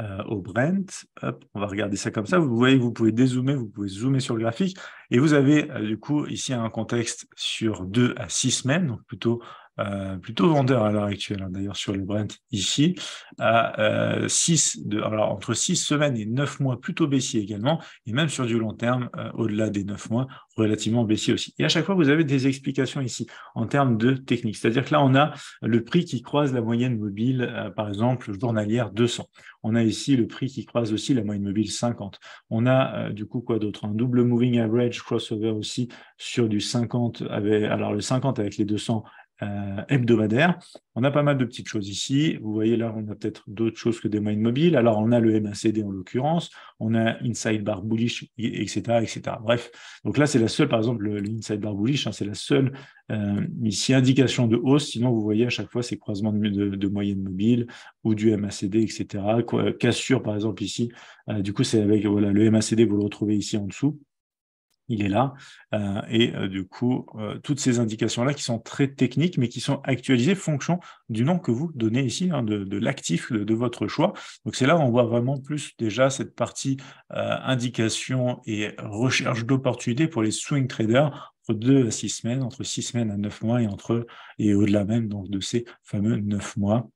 euh, au Brent. on va regarder ça comme ça. Vous voyez, vous pouvez dézoomer, vous pouvez zoomer sur le graphique. Et vous avez euh, du coup ici un contexte sur 2 à 6 semaines, donc plutôt euh, plutôt vendeur à l'heure actuelle, hein, d'ailleurs sur le Brent ici, à 6 de, alors entre 6 semaines et 9 mois plutôt baissier également, et même sur du long terme, au-delà des 9 mois, relativement baissier aussi. Et à chaque fois, vous avez des explications ici en termes de technique. C'est-à-dire que là, on a le prix qui croise la moyenne mobile, par exemple, journalière 200. On a ici le prix qui croise aussi la moyenne mobile 50. On a du coup quoi d'autre Un double moving average crossover aussi sur du 50, avec, alors le 50 avec les 200 euh, hebdomadaires. On a pas mal de petites choses ici. Vous voyez là, on a peut-être d'autres choses que des moyennes mobiles. Alors, on a le MACD en l'occurrence, on a Inside Bar Bullish, etc. etc. Bref, donc là, c'est la seule, par exemple, le, Bar Bullish, hein, c'est la seule euh, ici indication de hausse. Sinon, vous voyez à chaque fois ces croisements de, de, moyennes mobiles ou du MACD, etc. Cassure, par exemple, ici. Euh, du coup, c'est avec voilà, le MACD, vous le retrouvez ici en dessous il est là. Euh, et euh, du coup, euh, toutes ces indications-là qui sont très techniques, mais qui sont actualisées fonction du nom que vous donnez ici, hein, de, l'actif de, votre choix. Donc c'est là où on voit vraiment plus déjà cette partie indication et recherche d'opportunités pour les swing traders entre 2 à 6 semaines, entre 6 semaines à 9 mois et entre et au-delà même donc de ces fameux 9 mois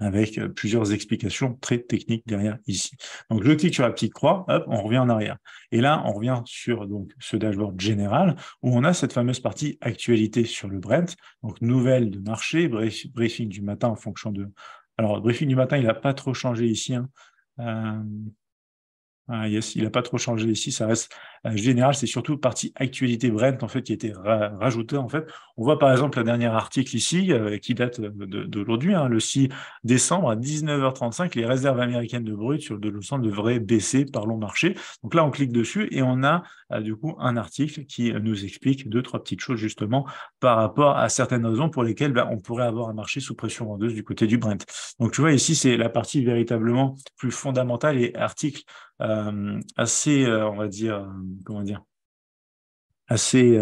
avec euh, plusieurs explications très techniques derrière ici. Donc, je clique sur la petite croix, hop, on revient en arrière. Et là, on revient sur donc, ce dashboard général où on a cette fameuse partie actualité sur le Brent, donc nouvelles de marché, briefing du matin en fonction de... Alors, briefing du matin, il n'a pas trop changé ici. Hein. Euh, ah, yes, il n'a pas trop changé ici, ça reste euh, général, c'est surtout partie actualité Brent en fait qui a été rajoutée en fait. On voit par exemple le dernier article ici euh, qui date d'aujourd'hui, hein, le 6 décembre à 19h35, les réserves américaines de brut sur le sang devraient baisser par long marché. Donc là on clique dessus et on a euh, du coup un article qui nous explique deux trois petites choses justement par rapport à certaines raisons pour lesquelles ben, on pourrait avoir un marché sous pression vendeuse du côté du Brent. Donc tu vois ici c'est la partie véritablement plus fondamentale et article euh, assez, euh, on va dire, euh, comment dire, assez,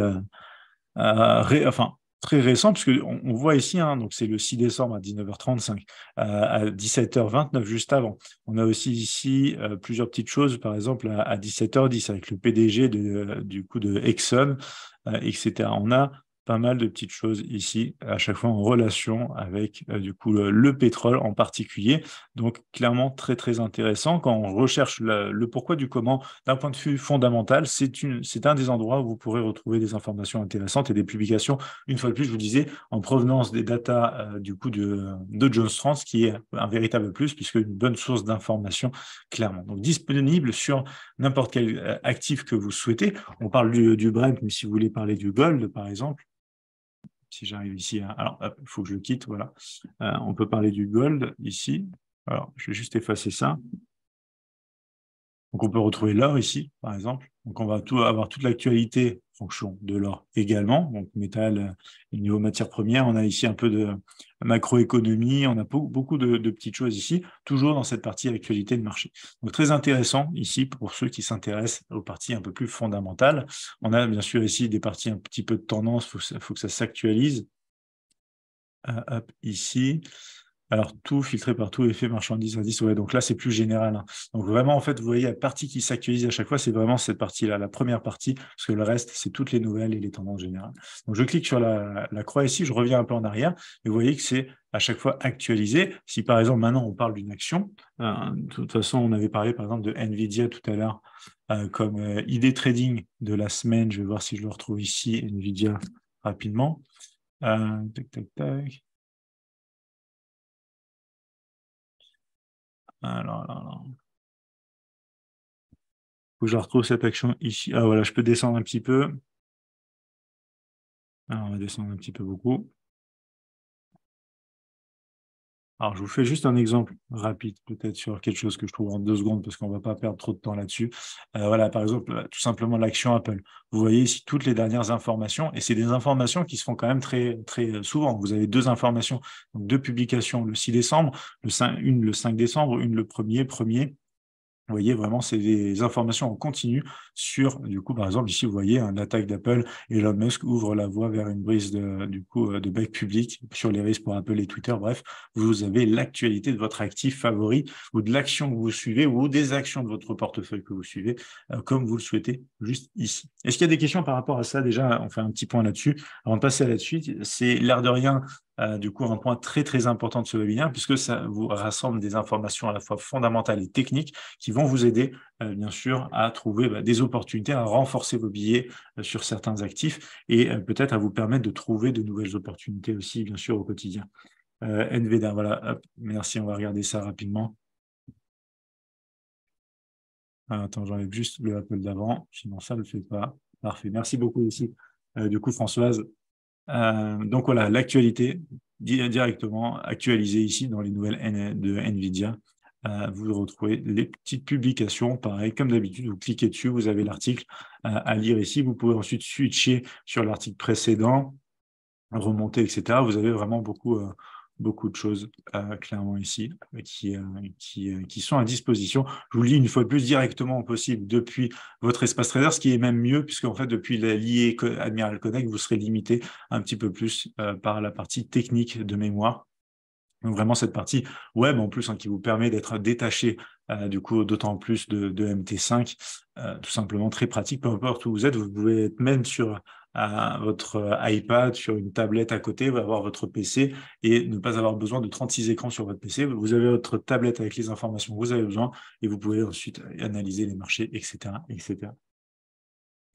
enfin, très récent, puisque on, voit ici, hein, donc c'est le 6 décembre à 19h35, à 17h29 juste avant. On a aussi ici plusieurs petites choses, par exemple à, 17h10 avec le PDG du coup de Exxon, etc. On a pas mal de petites choses ici, à chaque fois en relation avec euh, du coup le, pétrole en particulier. Donc clairement très très intéressant quand on recherche le, pourquoi du comment d'un point de vue fondamental. C'est un des endroits où vous pourrez retrouver des informations intéressantes et des publications. Une fois de plus, je vous disais en provenance des datas euh, du coup de, de Jones Trans, qui est un véritable plus puisque une bonne source d'information clairement. Donc disponible sur n'importe quel euh, actif que vous souhaitez. On parle du, du Brent, mais si vous voulez parler du gold par exemple si j'arrive ici, alors il faut que je le quitte, voilà. Euh, on peut parler du gold ici. Alors, je vais juste effacer ça. Donc, on peut retrouver l'or ici, par exemple. Donc, on va tout, avoir toute l'actualité fonction de l'or également. Donc, métal et niveau matière première. On a ici un peu de macroéconomie. On a beaucoup de, petites choses ici, toujours dans cette partie actualité de marché. Donc, très intéressant ici pour ceux qui s'intéressent aux parties un peu plus fondamentales. On a bien sûr ici des parties un petit peu de tendance. Il faut, que ça s'actualise. Euh, ici. Alors, tout filtré par tout, effet marchandise, indice. Ouais, donc là, c'est plus général. Hein. Donc, vraiment, en fait, vous voyez, la partie qui s'actualise à chaque fois, c'est vraiment cette partie-là, la première partie, parce que le reste, c'est toutes les nouvelles et les tendances générales. Donc, je clique sur la, croix ici, je reviens un peu en arrière, et vous voyez que c'est à chaque fois actualisé. Si, par exemple, maintenant, on parle d'une action, euh, de toute façon, on avait parlé, par exemple, de NVIDIA tout à l'heure, euh, comme euh, idée trading de la semaine. Je vais voir si je le retrouve ici, NVIDIA, rapidement. tac, tac, tac. Alors, alors, Faut que je retrouve cette action ici. Ah voilà, je peux descendre un petit peu. Alors, on va descendre un petit peu beaucoup. Alors, je vous fais juste un exemple rapide, peut-être sur quelque chose que je trouve en deux secondes, parce qu'on ne va pas perdre trop de temps là-dessus. Euh, voilà, par exemple, euh, tout simplement l'action Apple. Vous voyez ici toutes les dernières informations, et c'est des informations qui se font quand même très, très souvent. Vous avez deux informations, deux publications, le 6 décembre, le 5, une le 5 décembre, une le 1er, 1er, Vous voyez, vraiment, c'est des informations en continu sur, du coup, par exemple, ici, vous voyez un attaque d'Apple. Elon Musk ouvre la voie vers une brise de, du coup, de bec public sur les risques pour Apple et Twitter. Bref, vous avez l'actualité de votre actif favori ou de l'action que vous suivez ou des actions de votre portefeuille que vous suivez, euh, comme vous le souhaitez, juste ici. Est-ce qu'il y a des questions par rapport à ça Déjà, on fait un petit point là-dessus. Avant de passer à la suite, c'est l'air de rien euh, du coup un point très très important de ce webinaire puisque ça vous rassemble des informations à la fois fondamentales et techniques qui vont vous aider euh, bien sûr à trouver bah, des opportunités, à renforcer vos billets euh, sur certains actifs et peut-être à vous permettre de trouver de nouvelles opportunités aussi bien sûr au quotidien. NVDA, voilà, merci, on va regarder ça rapidement. Ah, attends, j'enlève juste le Apple d'avant, sinon ça ne le fait pas. Parfait, merci beaucoup ici. du coup, Françoise, euh, donc voilà, l'actualité directement actualisée ici dans les nouvelles de NVIDIA. Euh, vous retrouvez les petites publications, pareil, comme d'habitude, vous cliquez dessus, vous avez l'article euh, à lire ici. Vous pouvez ensuite switcher sur l'article précédent, remonter, etc. Vous avez vraiment beaucoup, beaucoup de choses euh, clairement ici qui, euh, qui, euh, qui, sont à disposition. Je vous le dis une fois de plus directement possible depuis votre espace trader, ce qui est même mieux puisque en fait depuis la Admiral Connect, vous serez limité un petit peu plus par la partie technique de mémoire. Donc vraiment cette partie web en plus hein, qui vous permet d'être détaché du coup d'autant plus de MT5, tout simplement très pratique, peu importe où vous êtes, vous pouvez être même sur votre euh, iPad, sur une tablette à côté, vous avoir votre PC et ne pas avoir besoin de 36 écrans sur votre PC. Vous avez votre tablette avec les informations que vous avez besoin et vous pouvez ensuite analyser les marchés, etc. etc.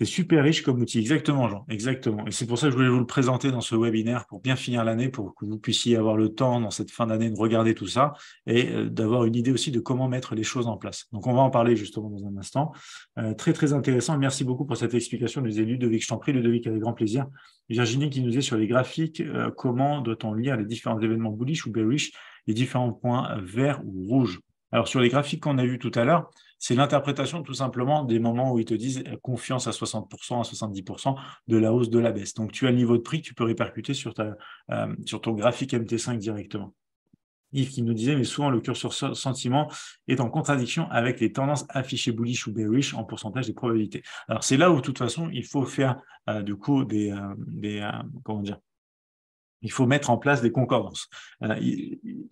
Super riche comme outil, exactement, Jean, exactement. Et c'est pour ça que je voulais vous le présenter dans ce webinaire pour bien finir l'année, pour que vous puissiez avoir le temps dans cette fin d'année de regarder tout ça et euh, d'avoir une idée aussi de comment mettre les choses en place. Donc, on va en parler justement dans un instant. Euh, très, très intéressant. Merci beaucoup pour cette explication, nous élus Ludovic. Je t'en prie, Ludovic, avec grand plaisir. Virginie qui nous dit sur les graphiques, euh, comment doit-on lire les différents événements bullish ou bearish, les différents points verts ou rouges? Alors, sur les graphiques qu'on a vus tout à l'heure, c'est l'interprétation tout simplement des moments où ils te disent confiance à 60%, à 70% de la hausse de la baisse. Donc, tu as le niveau de prix que tu peux répercuter sur, ta, euh, sur ton graphique MT5 directement. Yves qui nous disait, mais souvent le curseur sentiment est en contradiction avec les tendances affichées bullish ou bearish en pourcentage des probabilités. Alors c'est là où de toute façon il faut faire euh, du coup des, euh, des comment dire, il faut mettre en place des concordances. Euh,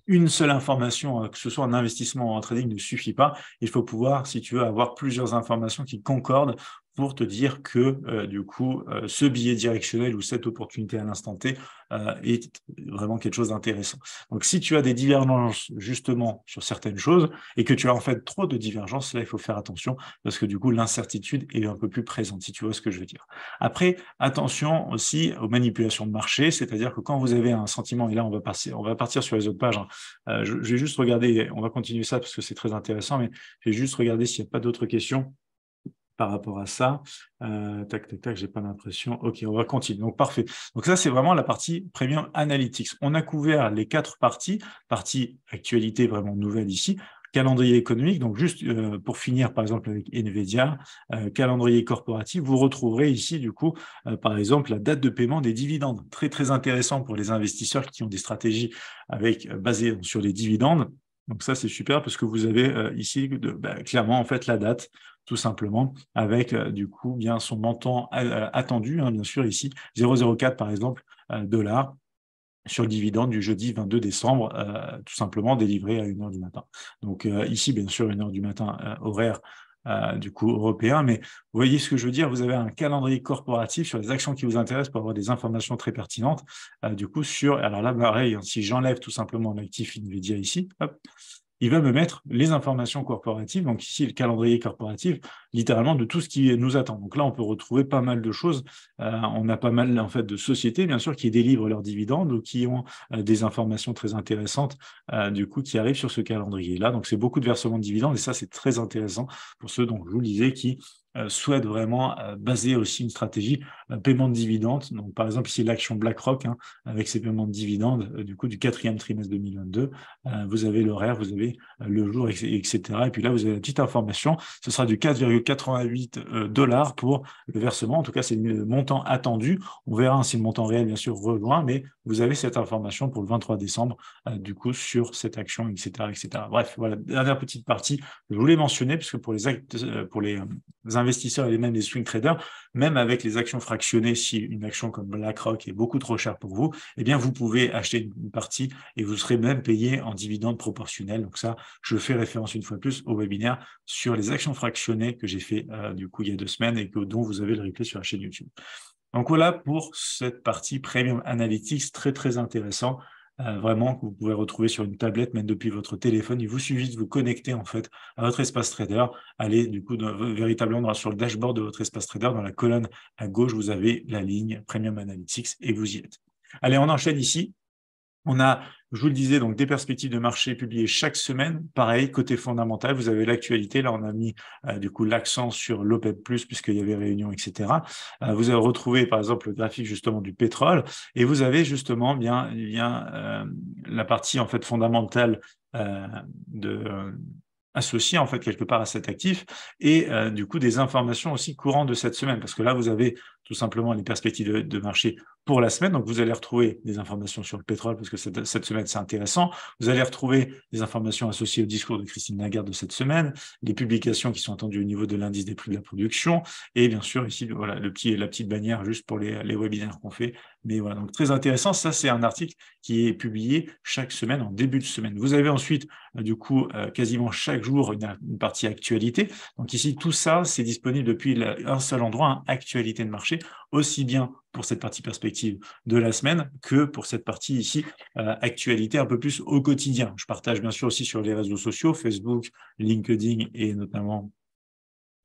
une seule information, euh, que ce soit en investissement ou en trading, ne suffit pas. Il faut pouvoir, si tu veux, avoir plusieurs informations qui concordent pour te dire que euh, du coup, euh, ce billet directionnel ou cette opportunité à l'instant T euh, est vraiment quelque chose d'intéressant. Donc, si tu as des divergences justement sur certaines choses et que tu as en fait trop de divergences, là, il faut faire attention parce que du coup, l'incertitude est un peu plus présente, si tu vois ce que je veux dire. Après, attention aussi aux manipulations de marché, c'est-à-dire que quand vous avez un sentiment, et là, on va, passer, on va partir sur les autres pages, hein, je, je vais juste regarder, on va continuer ça parce que c'est très intéressant, mais je vais juste regarder s'il n'y a pas d'autres questions par rapport à ça. Euh, tac, tac, tac, j'ai pas l'impression. Ok, on va continuer. Donc, parfait. Donc, ça, c'est vraiment la partie Premium Analytics. On a couvert les quatre parties. Partie actualité vraiment nouvelle ici. Calendrier économique, donc juste euh, pour finir par exemple avec NVIDIA, euh, calendrier corporatif, vous retrouverez ici du coup par exemple la date de paiement des dividendes. Très très intéressant pour les investisseurs qui ont des stratégies avec basées sur les dividendes. Donc ça c'est super parce que vous avez ici bah, clairement en fait la date tout simplement, avec euh, du coup bien son montant euh, attendu, hein, bien sûr, ici, 0,04 par exemple, euh, dollars sur le dividende du jeudi 22 décembre, tout simplement délivré à 1h du matin. Donc ici, bien sûr, 1h du matin horaire du coup européen, mais vous voyez ce que je veux dire, vous avez un calendrier corporatif sur les actions qui vous intéressent pour avoir des informations très pertinentes, du coup sur, alors là pareil, hein, si j'enlève tout simplement l'actif NVIDIA ici, hop, il va me mettre les informations corporatives, donc ici le calendrier corporatif, littéralement de tout ce qui nous attend. Donc là, on peut retrouver pas mal de choses. Euh, on a pas mal en fait de sociétés, bien sûr, qui délivrent leurs dividendes ou qui ont euh, des informations très intéressantes, euh, du coup, qui arrivent sur ce calendrier-là. Donc c'est beaucoup de versements de dividendes et ça, c'est très intéressant pour ceux, dont je vous disais, qui souhaite vraiment euh, baser aussi une stratégie euh, paiement de dividendes. Donc, par exemple, ici, l'action BlackRock, hein, avec ses paiements de dividendes du coup du quatrième trimestre 2022, vous avez l'horaire, vous avez le jour, etc. Et puis là, vous avez la petite information. Ce sera du 4,88 dollars pour le versement. En tout cas, c'est le montant attendu. On verra si le montant réel, bien sûr, rejoint, mais vous avez cette information pour le 23 décembre, du coup, sur cette action, etc., etc. Bref, voilà, dernière petite partie. Je voulais mentionner, puisque pour les, actes, pour les investisseurs et même les swing traders, même avec les actions fractionnées, si une action comme BlackRock est beaucoup trop chère pour vous, eh bien, vous pouvez acheter une partie et vous serez même payé en dividendes proportionnels. Donc ça, je fais référence une fois de plus au webinaire sur les actions fractionnées que j'ai fait euh, du coup il y a deux semaines et que, dont vous avez le replay sur la chaîne YouTube. Donc voilà pour cette partie Premium Analytics, très très intéressant. Euh, vraiment que vous pouvez retrouver sur une tablette, même depuis votre téléphone. Il vous suffit de vous connecter en fait à votre espace trader. Allez du coup véritablement sur le dashboard de votre espace trader, dans la colonne à gauche, vous avez la ligne Premium Analytics et vous y êtes. Allez, on enchaîne ici. On a, je vous le disais, donc des perspectives de marché publiées chaque semaine. Pareil, côté fondamental, vous avez l'actualité. Là, on a mis euh, du coup l'accent sur l'OPEP+, puisqu'il y avait réunion, etc. Euh, vous avez retrouvé, par exemple, le graphique justement du pétrole, et vous avez justement bien, bien euh, la partie en fait fondamentale de en fait quelque part à cet actif et du coup des informations aussi courantes de cette semaine parce que là vous avez tout simplement les perspectives de, marché pour la semaine. Donc, vous allez retrouver des informations sur le pétrole, parce que cette, semaine, c'est intéressant. Vous allez retrouver des informations associées au discours de Christine Lagarde de cette semaine, les publications qui sont attendues au niveau de l'indice des prix de la production, et bien sûr, ici, voilà, le petit, la petite bannière juste pour les, webinaires qu'on fait. Mais voilà, donc très intéressant. Ça, c'est un article qui est publié chaque semaine, en début de semaine. Vous avez ensuite, euh, du coup, euh, quasiment chaque jour, une, une, partie actualité. Donc ici, tout ça, c'est disponible depuis un seul endroit, hein, actualité de marché aussi bien pour cette partie perspective de la semaine que pour cette partie ici, euh, actualité un peu plus au quotidien. Je partage bien sûr aussi sur les réseaux sociaux, Facebook, LinkedIn et notamment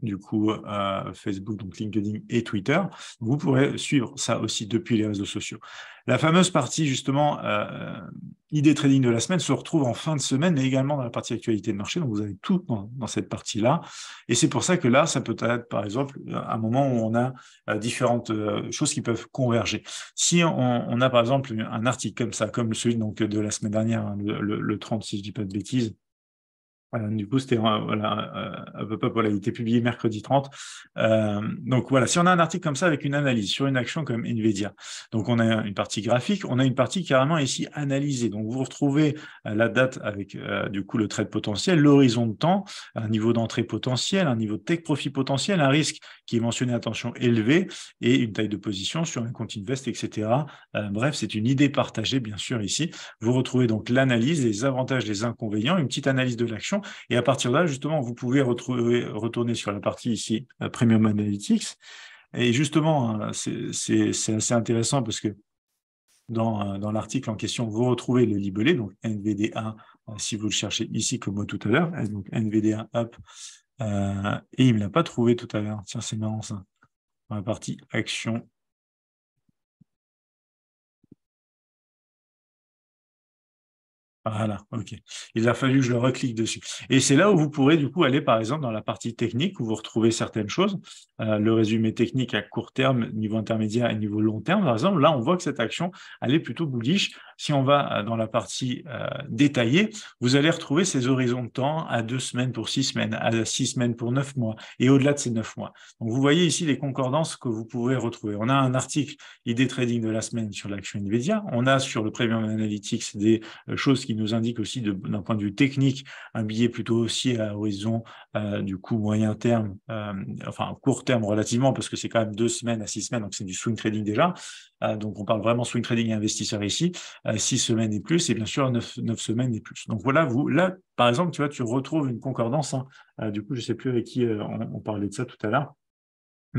du coup euh, Facebook, donc LinkedIn et Twitter. Vous pourrez suivre ça aussi depuis les réseaux sociaux. La fameuse partie justement euh, idée trading de la semaine se retrouve en fin de semaine, mais également dans la partie actualité de marché. Donc vous avez tout dans, cette partie-là. Et c'est pour ça que là, ça peut être par exemple un moment où on a euh, différentes euh, choses qui peuvent converger. Si on, a par exemple un article comme ça, comme celui donc, de la semaine dernière, hein, le, le 30, si je ne dis pas de bêtises, du coup, c'était voilà, voilà, il était publié mercredi 30. Euh, donc voilà, si on a un article comme ça avec une analyse sur une action comme Nvidia, donc on a une partie graphique, on a une partie carrément ici analysée. Donc vous retrouvez euh, la date avec euh, du coup le trade potentiel, l'horizon de temps, un niveau d'entrée potentiel, un niveau de take profit potentiel, un risque qui est mentionné attention élevé et une taille de position sur un compte invest, etc. bref, c'est une idée partagée bien sûr ici. Vous retrouvez donc l'analyse, les avantages, les inconvénients, une petite analyse de l'action et à partir de là, justement, vous pouvez retourner sur la partie ici, euh, Premium Analytics. Et justement, hein, c'est assez intéressant parce que dans, euh, dans l'article en question, vous retrouvez le libellé, donc NVD1, euh, si vous le cherchez ici comme moi tout à l'heure, donc NVD1 up, et il ne l'a pas trouvé tout à l'heure. Tiens, c'est marrant ça. Dans la partie action Voilà, ok. Il a fallu que je le reclique dessus. Et c'est là où vous pourrez du coup aller par exemple dans la partie technique où vous retrouvez certaines choses, euh, le résumé technique à court terme, niveau intermédiaire et niveau long terme. Par exemple, là on voit que cette action elle est plutôt bullish. Si on va euh, dans la partie euh, détaillée, vous allez retrouver ces horizons de temps à deux semaines pour six semaines, à six semaines pour neuf mois et au-delà de ces neuf mois. Donc vous voyez ici les concordances que vous pouvez retrouver. On a un article idée trading de la semaine sur l'action Nvidia. On a sur le Premium Analytics des choses qui nous indique aussi d'un point de vue technique un billet plutôt aussi à horizon euh, du coup moyen terme, euh, enfin court terme relativement, parce que c'est quand même deux semaines à six semaines, donc c'est du swing trading déjà. Euh, donc on parle vraiment swing trading et investisseur ici, six semaines et plus, et bien sûr neuf, semaines et plus. Donc voilà, vous là, par exemple, tu vois, tu retrouves une concordance. Hein. du coup, je ne sais plus avec qui on parlait de ça tout à l'heure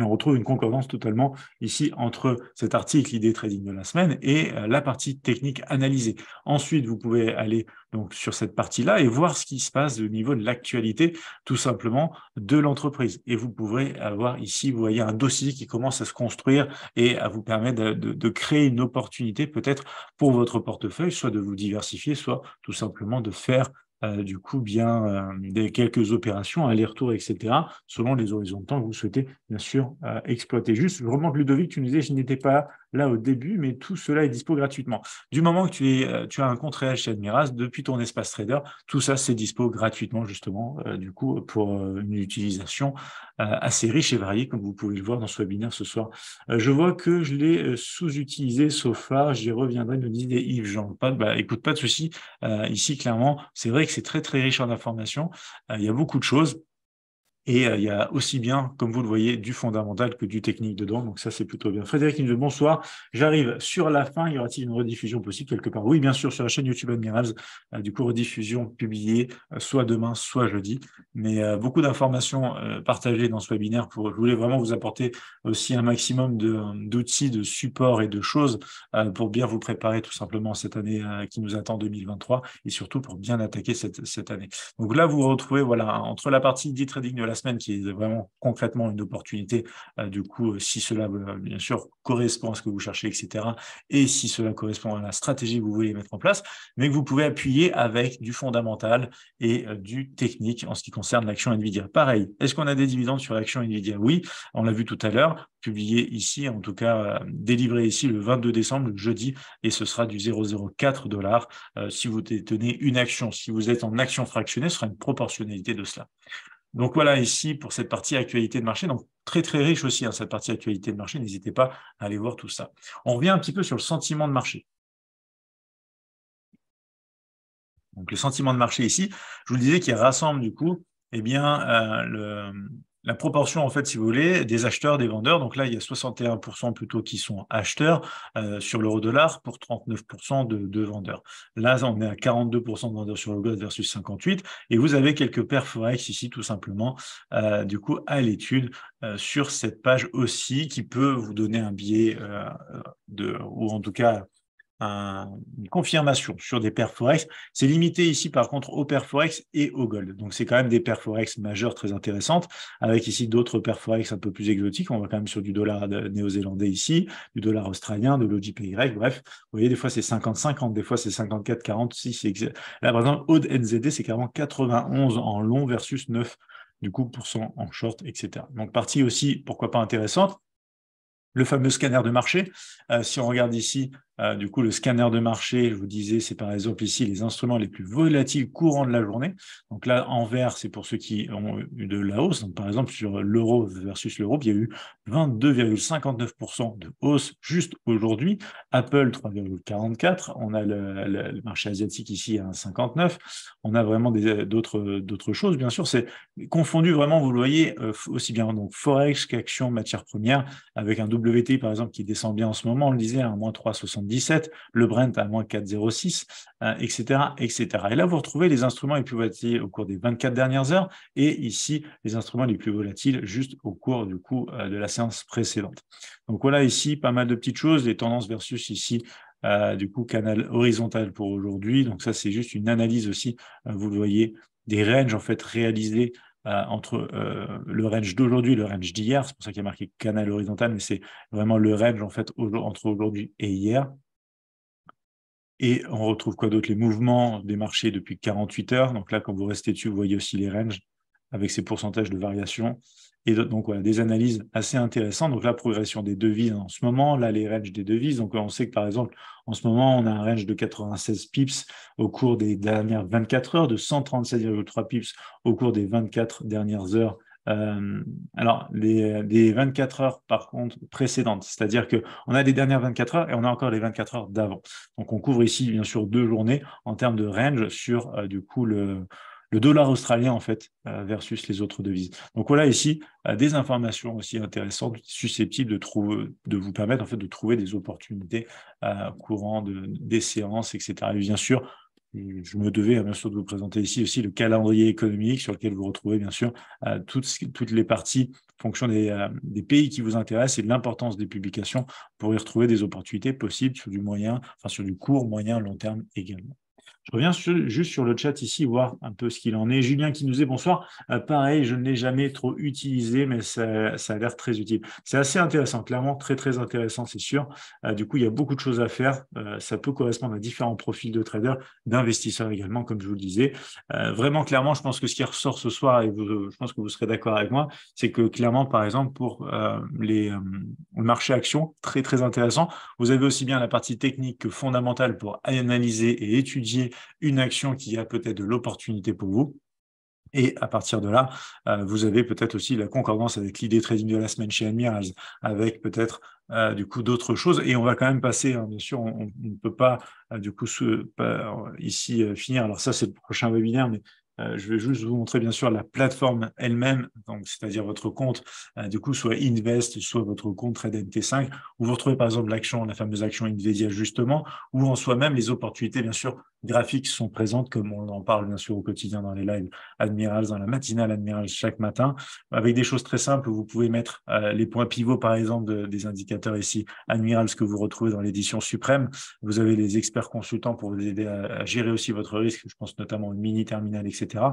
on retrouve une concordance totalement ici entre cet article idée trading de la semaine et euh, la partie technique analysée. Ensuite, vous pouvez aller sur cette partie-là et voir ce qui se passe au niveau de l'actualité tout simplement de l'entreprise. Et vous pourrez avoir ici, vous voyez un dossier qui commence à se construire et à vous permettre de créer une opportunité peut-être pour votre portefeuille, soit de vous diversifier, soit tout simplement de faire euh, du coup, bien euh, des quelques opérations, aller-retour, etc., selon les horizons de temps que vous souhaitez, bien sûr, euh, exploiter. Juste, je remonte Ludovic, tu nous disais, je n'étais pas là au début, mais tout cela est dispo gratuitement. Du moment que tu, es, tu as un compte réel chez Admiras, depuis ton espace trader, tout ça, c'est dispo gratuitement, justement, du coup, pour une utilisation assez riche et variée, comme vous pouvez le voir dans ce webinaire ce soir. je vois que je l'ai sous-utilisé phare, j'y reviendrai, nous dit Yves Jean. Pas, bah, écoute, pas de souci. ici, clairement, c'est vrai c'est très très riche en informations. Euh, il y a beaucoup de choses. Et euh, il y a aussi bien, comme vous le voyez, du fondamental que du technique dedans. Donc ça, c'est plutôt bien. Frédéric bonsoir. J'arrive sur la fin. Y aura-t-il une rediffusion possible quelque part? Oui, bien sûr, sur la chaîne YouTube Admirals. Euh, du coup, rediffusion publiée soit demain, soit jeudi. Mais beaucoup d'informations partagées dans ce webinaire. Pour, je voulais vraiment vous apporter aussi un maximum d'outils, de, support et de choses pour bien vous préparer tout simplement cette année qui nous attend 2023 et surtout pour bien attaquer cette, année. Donc là, vous retrouvez voilà, entre la partie dit trading de la semaine qui est vraiment concrètement une opportunité. Euh, du coup, euh, si cela, euh, bien sûr, correspond à ce que vous cherchez, etc. Et si cela correspond à la stratégie que vous voulez mettre en place, mais que vous pouvez appuyer avec du fondamental et du technique en ce qui concerne l'action NVIDIA. Pareil, est-ce qu'on a des dividendes sur l'action NVIDIA? Oui, on l'a vu tout à l'heure, publié ici, en tout cas délivré ici le 22 décembre, jeudi, et ce sera du 0,04 dollars si vous détenez une action. Si vous êtes en action fractionnée, ce sera une proportionnalité de cela. Donc voilà ici pour cette partie actualité de marché. Donc très très riche aussi hein, cette partie actualité de marché. N'hésitez pas à aller voir tout ça. On revient un petit peu sur le sentiment de marché. Donc le sentiment de marché ici, je vous disais qu'il rassemble du coup eh bien, euh, le, la proportion, en fait, si vous voulez, des acheteurs, des vendeurs. Donc là, il y a 61% plutôt qui sont acheteurs euh, sur l'euro-dollar pour 39% de, vendeurs. Là, on est à 42% de vendeurs sur le gold versus 58%. Et vous avez quelques paires Forex ici, tout simplement, euh, du coup, à l'étude euh, sur cette page aussi, qui peut vous donner un biais de, ou en tout cas une confirmation sur des paires Forex. C'est limité ici, par contre, aux paires Forex et au gold. Donc, c'est quand même des paires Forex majeures très intéressantes, avec ici d'autres paires Forex un peu plus exotiques. On va quand même sur du dollar néo-zélandais ici, du dollar australien, de l'OJPY. Bref, vous voyez, des fois, c'est 50-50, des fois, c'est 54-46. Là, par exemple, Aude NZD, c'est carrément 91 en long versus 9 du coup, pour en short, etc. Donc, partie aussi, pourquoi pas intéressante. Le fameux scanner de marché. Euh, si on regarde ici, euh, du coup, le scanner de marché, je vous disais, c'est par exemple ici les instruments les plus volatiles courants de la journée. Donc là, en vert, c'est pour ceux qui ont eu de la hausse. Donc par exemple, sur l'euro versus l'euro, il y a eu 22,59% de hausse juste aujourd'hui. Apple, 3,44. On a le, marché asiatique ici à 1,59. On a vraiment d'autres choses, bien sûr. C'est confondu vraiment, vous le voyez, euh, aussi bien donc Forex qu'action matière première, avec un WTI, par exemple, qui descend bien en ce moment. On le disait, à moins 3,70 17, le Brent à moins 4,06, etc., etc. Et là, vous retrouvez les instruments les plus volatiles au cours des 24 dernières heures et ici, les instruments les plus volatiles juste au cours du coup euh, de la séance précédente. Donc voilà ici pas mal de petites choses, les tendances versus ici euh, du coup canal horizontal pour aujourd'hui. Donc ça, c'est juste une analyse aussi, euh, vous le voyez, des ranges en fait réalisés entre le range d'aujourd'hui et le range d'hier. C'est pour ça qu'il y a marqué canal horizontal, mais c'est vraiment le range en fait entre aujourd'hui et hier. Et on retrouve quoi d'autre? Les mouvements des marchés depuis 48 heures. Donc là, quand vous restez dessus, vous voyez aussi les ranges avec ces pourcentages de variation. Et donc, voilà, des analyses assez intéressantes. Donc, la progression des devises en ce moment, là, les ranges des devises. Donc, on sait que, par exemple, en ce moment, on a un range de 96 pips au cours des dernières 24 heures, de 137,3 pips au cours des 24 dernières heures euh, alors, les, les, 24 heures, par contre, précédentes, c'est-à-dire qu'on a les dernières 24 heures et on a encore les 24 heures d'avant. Donc, on couvre ici, bien sûr, deux journées en termes de range sur, euh, du coup, le, le, dollar australien, en fait, euh, versus les autres devises. Donc, voilà ici des informations aussi intéressantes, susceptibles de, trouver, de vous permettre, en fait, de trouver des opportunités courant de, des séances, etc. Et bien sûr, je me devais bien sûr de vous présenter ici aussi le calendrier économique sur lequel vous retrouvez bien sûr euh, toutes, les parties en fonction des, euh, des, pays qui vous intéressent et de l'importance des publications pour y retrouver des opportunités possibles sur du moyen, enfin sur du court, moyen, long terme également. Je reviens juste sur le chat ici, voir un peu ce qu'il en est. Julien qui nous dit bonsoir. Euh, pareil, je ne l'ai jamais trop utilisé, mais ça, a l'air très utile. C'est assez intéressant, clairement très très intéressant, c'est sûr. Euh, du coup, il y a beaucoup de choses à faire. Euh, ça peut correspondre à différents profils de traders, d'investisseurs également, comme je vous le disais. vraiment, clairement, je pense que ce qui ressort ce soir, et je pense que vous serez d'accord avec moi, c'est que clairement, par exemple, pour les, le marché action, très très intéressant. Vous avez aussi bien la partie technique que fondamentale pour analyser et étudier une action qui a peut-être de l'opportunité pour vous. Et à partir de là, euh, vous avez peut-être aussi la concordance avec l'idée trading de la semaine chez Admirals, avec peut-être euh, du coup d'autres choses. Et on va quand même passer, hein, bien sûr, on ne peut pas euh, du coup ici finir. Alors ça, c'est le prochain webinaire, mais je vais juste vous montrer bien sûr la plateforme elle-même, donc c'est-à-dire votre compte, du coup soit Invest, soit votre compte TradeNT5, où vous retrouvez par exemple l'action, la fameuse action Nvidia justement, où en soi-même les opportunités bien sûr graphiques sont présentes, comme on en parle bien sûr au quotidien dans les lives Admirals, dans la matinale Admirals chaque matin, avec des choses très simples. Vous pouvez mettre euh, les points pivots par exemple des indicateurs ici Admirals que vous retrouvez dans l'édition suprême. Vous avez les experts consultants pour vous aider à, à gérer aussi votre risque. Je pense notamment au mini terminal, etc.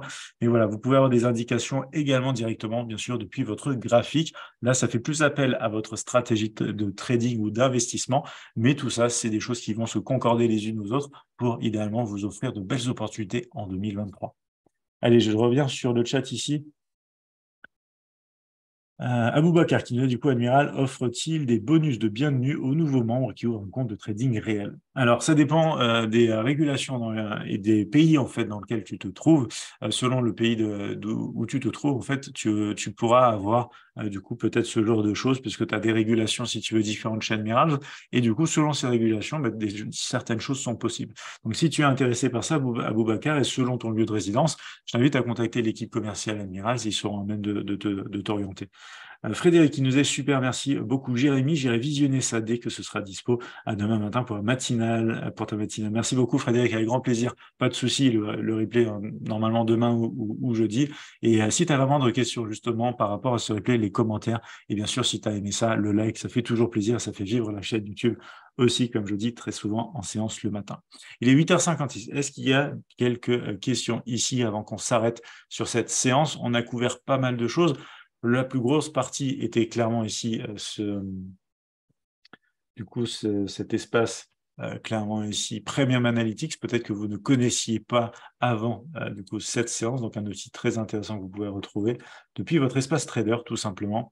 Mais voilà, vous pouvez avoir des indications également directement, bien sûr, depuis votre graphique. Là, ça fait plus appel à votre stratégie de trading ou d'investissement, mais tout ça, c'est des choses qui vont se concorder les unes aux autres pour idéalement vous offrir de belles opportunités en 2023. Allez, je reviens sur le chat ici. Euh, Aboubacar qui nous du coup, Admiral, offre-t-il des bonus de bienvenue aux nouveaux membres qui ouvrent un compte de trading réel? Alors, ça dépend euh, des régulations et des pays en fait dans lesquels tu te trouves. Euh, selon le pays où tu te trouves, en fait, tu pourras avoir du coup peut-être ce genre de choses puisque tu as des régulations si tu veux différentes chez Admiral. Et du coup, selon ces régulations, bah, certaines choses sont possibles. Donc, si tu es intéressé par ça, Aboubacar, et selon ton lieu de résidence, je t'invite à contacter l'équipe commerciale Admiral, ils seront en même de t'orienter. Euh, Frédéric qui nous est super, merci beaucoup. Jérémy, j'irai visionner ça dès que ce sera dispo à demain matin pour la matinale, pour ta matinale. Merci beaucoup Frédéric, avec grand plaisir. Pas de souci, le, replay euh, normalement demain ou, jeudi. Et euh, si tu as vraiment de questions justement par rapport à ce replay, les commentaires, et bien sûr si tu as aimé ça, le like, ça fait toujours plaisir, ça fait vivre la chaîne YouTube aussi, comme je dis très souvent, en séance le matin. Il est 8h56. Est-ce qu'il y a quelques questions ici avant qu'on s'arrête sur cette séance? On a couvert pas mal de choses. La plus grosse partie était clairement ici, euh, du coup, cet espace euh, clairement ici, Premium Analytics, peut-être que vous ne connaissiez pas avant euh, du coup, cette séance, donc un outil très intéressant que vous pouvez retrouver depuis votre espace trader, tout simplement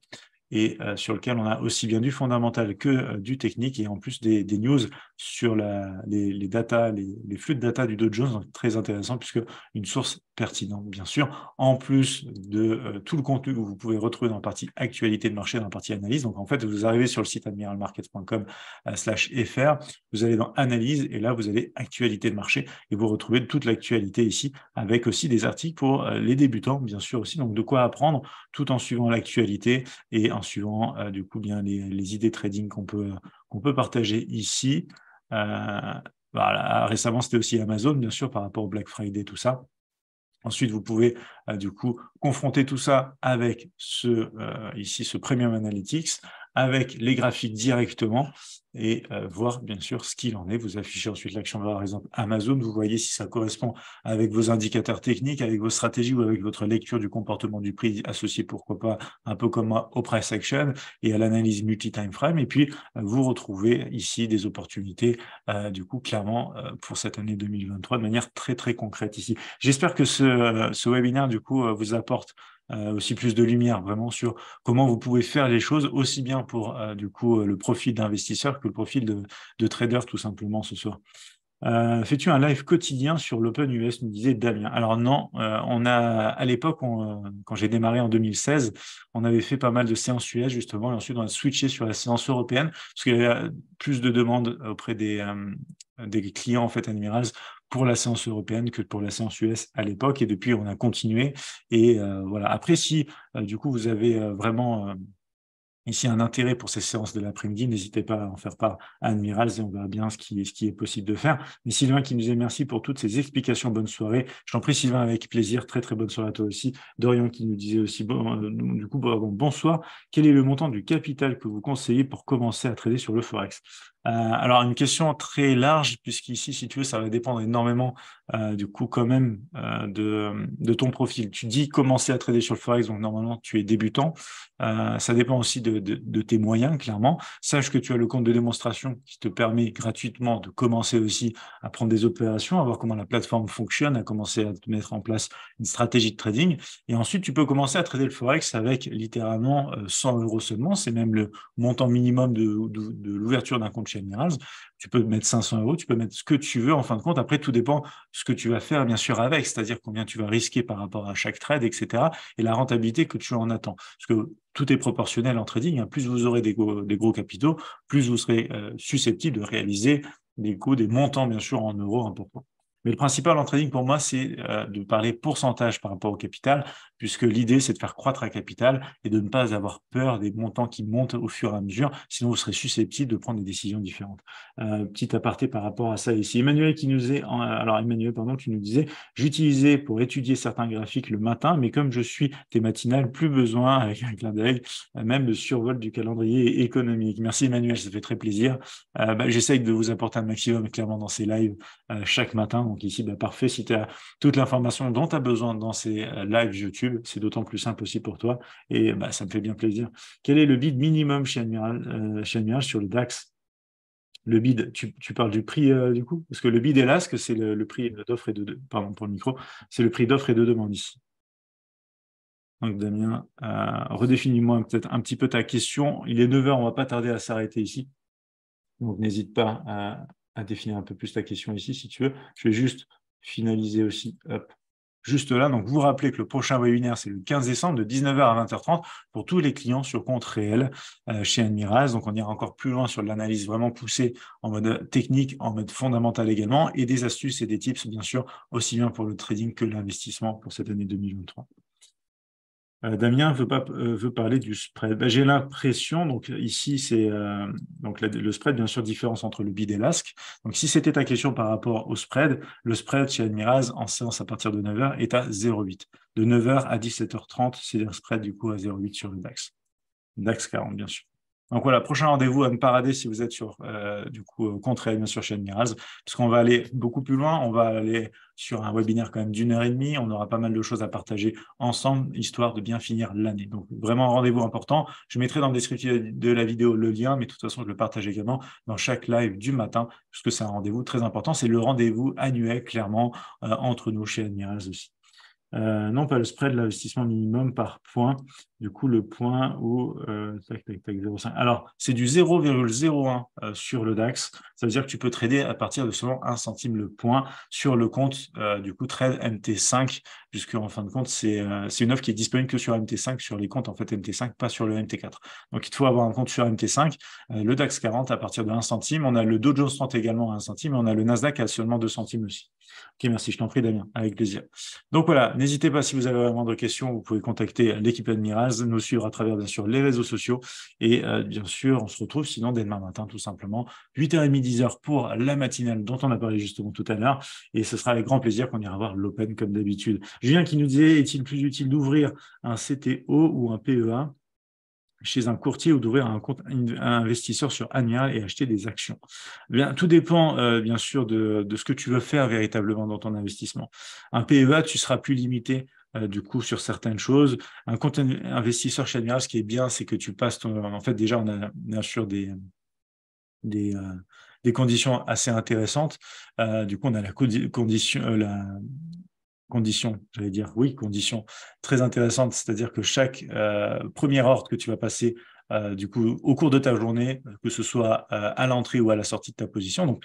et sur lequel on a aussi bien du fondamental que du technique et en plus des, news sur la, les, les, data, les, flux de data du Dow Jones, très intéressant puisque une source pertinente, bien sûr, en plus de euh, tout le contenu que vous pouvez retrouver dans la partie actualité de marché, dans la partie analyse. Donc, en fait, vous arrivez sur le site admiralmarkets.com slash fr, vous allez dans analyse et là, vous avez actualité de marché et vous retrouvez toute l'actualité ici avec aussi des articles pour les débutants, bien sûr aussi. Donc, de quoi apprendre tout en suivant l'actualité et en suivant euh, du coup bien les, idées trading qu'on peut, qu'on peut partager ici. Euh, voilà, récemment, c'était aussi Amazon, bien sûr, par rapport au Black Friday, tout ça. Ensuite, vous pouvez euh, du coup confronter tout ça avec ce, ici, ce Premium Analytics, avec les graphiques directement et euh, voir bien sûr ce qu'il en est. Vous affichez ensuite l'action par exemple Amazon, vous voyez si ça correspond avec vos indicateurs techniques, avec vos stratégies ou avec votre lecture du comportement du prix associé pourquoi pas un peu comme moi au price action et à l'analyse multi-time frame. Et puis euh, vous retrouvez ici des opportunités euh, du coup clairement pour cette année 2023 de manière très très concrète ici. J'espère que ce, ce webinaire du coup vous apporte euh, aussi plus de lumière vraiment sur comment vous pouvez faire les choses aussi bien pour euh, du coup euh, le profil d'investisseur que le profil de, trader tout simplement ce soir. Fais-tu un live quotidien sur l'Open US nous disait Damien. Alors non, on a à l'époque, quand j'ai démarré en 2016, on avait fait pas mal de séances US justement, et ensuite on a switché sur la séance européenne parce qu'il y avait plus de demandes auprès des clients en fait Admirals pour la séance européenne que pour la séance US à l'époque. Et depuis, on a continué. Et euh, voilà. Après, si euh, du coup vous avez euh, vraiment ici un intérêt pour ces séances de l'après-midi, n'hésitez pas à en faire part à Admirals et on verra bien ce qui, est, ce qui est possible de faire. Mais Sylvain qui nous dit merci pour toutes ces explications. Bonne soirée. Je t'en prie, Sylvain, avec plaisir. Très, très bonne soirée à toi aussi. Dorian qui nous disait aussi, bon, du coup, bonsoir. Quel est le montant du capital que vous conseillez pour commencer à trader sur le Forex? Euh, alors, une question très large, puisqu'ici, si tu veux, ça va dépendre énormément euh, du coup quand même euh, de, ton profil. Tu dis commencer à trader sur le Forex, donc normalement tu es débutant. ça dépend aussi de, de, tes moyens, clairement. Sache que tu as le compte de démonstration qui te permet gratuitement de commencer aussi à prendre des opérations, à voir comment la plateforme fonctionne, à commencer à te mettre en place une stratégie de trading. Et ensuite, tu peux commencer à trader le Forex avec littéralement 100 euros seulement. C'est même le montant minimum de l'ouverture d'un compte Tu peux mettre 500 euros, tu peux mettre ce que tu veux en fin de compte. Après, tout dépend ce que tu vas faire, bien sûr, avec, c'est-à-dire combien tu vas risquer par rapport à chaque trade, etc. et la rentabilité que tu en attends. Parce que tout est proportionnel en trading. Hein. Plus vous aurez des gros, des gros capitaux, plus vous serez euh, susceptible de réaliser des coûts, des montants, bien sûr, en euros importants. Mais le principal en trading pour moi, c'est euh, de parler pourcentage par rapport au capital, puisque l'idée, c'est de faire croître un capital et de ne pas avoir peur des montants qui montent au fur et à mesure, sinon vous serez susceptible de prendre des décisions différentes. Euh, petit aparté par rapport à ça ici. Emmanuel qui nous est, alors Emmanuel, qui nous disait, j'utilisais pour étudier certains graphiques le matin, mais comme je suis des matinales, plus besoin, avec un clin d'œil, euh, même de survol du calendrier économique. Merci Emmanuel, ça fait très plaisir. Bah, j'essaye de vous apporter un maximum clairement dans ces lives chaque matin donc ici, bah, parfait, si tu as toute l'information dont tu as besoin dans ces euh, lives YouTube, c'est d'autant plus simple aussi pour toi et bah, ça me fait bien plaisir. Quel est le bid minimum chez Admiral, euh, sur le DAX? Le bid, tu, parles du prix euh, du coup? Parce que le bid l'asque, c'est le, prix d'offre et de, pardon pour le micro, c'est le prix d'offre et de demande ici. Donc Damien, redéfinis-moi peut-être un petit peu ta question. Il est 9h, on ne va pas tarder à s'arrêter ici. Donc n'hésite pas à, à définir un peu plus ta question ici, si tu veux. Je vais juste finaliser aussi, juste là. Donc, vous, rappelez que le prochain webinaire, c'est le 15 décembre de 19h à 20h30 pour tous les clients sur compte réel euh, chez Admiraz. Donc, on ira encore plus loin sur l'analyse vraiment poussée en mode technique, en mode fondamental également, et des astuces et des tips, bien sûr, aussi bien pour le trading que l'investissement pour cette année 2023. Euh, Damien veut, pas, euh, veut parler du spread. Ben, j'ai l'impression, donc ici, c'est euh, le spread, bien sûr, différence entre le bid et l'ASC. Donc, si c'était ta question par rapport au spread, le spread chez Admiraz en séance à partir de 9h est à 0,8. De 9h à 17h30, c'est un spread du coup à 0,8 sur le DAX. DAX 40, bien sûr. Donc voilà, prochain rendez-vous à ne pas rater si vous êtes sur euh, du coup euh, contraire bien sûr chez Admiraz, parce qu'on va aller beaucoup plus loin. On va aller sur un webinaire quand même d'une heure et demie. On aura pas mal de choses à partager ensemble, histoire de bien finir l'année. Donc vraiment un rendez-vous important. Je mettrai dans le descriptif de la vidéo le lien, mais de toute façon je le partage également dans chaque live du matin, puisque c'est un rendez-vous très important. C'est le rendez-vous annuel clairement euh, entre nous chez Admiraz aussi. Euh, non, pas le spread, l'investissement minimum par point. Du coup, le point où... Euh, tac, tac, tac, 0,5. Alors, c'est du 0,01 euh, sur le DAX. Ça veut dire que tu peux trader à partir de seulement 1 centime le point sur le compte, du coup, trade MT5, puisqu'en fin de compte, c'est une offre qui est disponible que sur MT5, sur les comptes, en fait, MT5, pas sur le MT4. Donc, il faut avoir un compte sur MT5. le DAX 40 à partir de 1 centime. On a le Dow Jones 30 également à 1 centime. Et on a le Nasdaq à seulement 2 centimes aussi. Ok, merci, je t'en prie, Damien, avec plaisir. Donc voilà, n'hésitez pas si vous avez vraiment de questions, vous pouvez contacter l'équipe Nous suivre à travers bien sûr les réseaux sociaux et euh, bien sûr, on se retrouve sinon dès demain matin tout simplement, 8h30, 10h pour la matinale dont on a parlé justement tout à l'heure et ce sera avec grand plaisir qu'on ira voir l'Open comme d'habitude. Julien qui nous disait, est-il plus utile d'ouvrir un CTO ou un PEA chez un courtier ou d'ouvrir un compte investisseur sur Admiral et acheter des actions? Bien, Tout dépend euh, bien sûr de, ce que tu veux faire véritablement dans ton investissement. Un PEA, tu seras plus limité euh, du coup sur certaines choses. Un compte investisseur chez Admiral, ce qui est bien, c'est que tu passes ton... En fait, déjà, on a bien sûr des, des, euh, des conditions assez intéressantes. du coup, on a la condition, la, conditions, j'allais dire, oui, conditions très intéressantes, c'est-à-dire que chaque euh, première ordre que tu vas passer euh, du coup au cours de ta journée, que ce soit euh, à l'entrée ou à la sortie de ta position, donc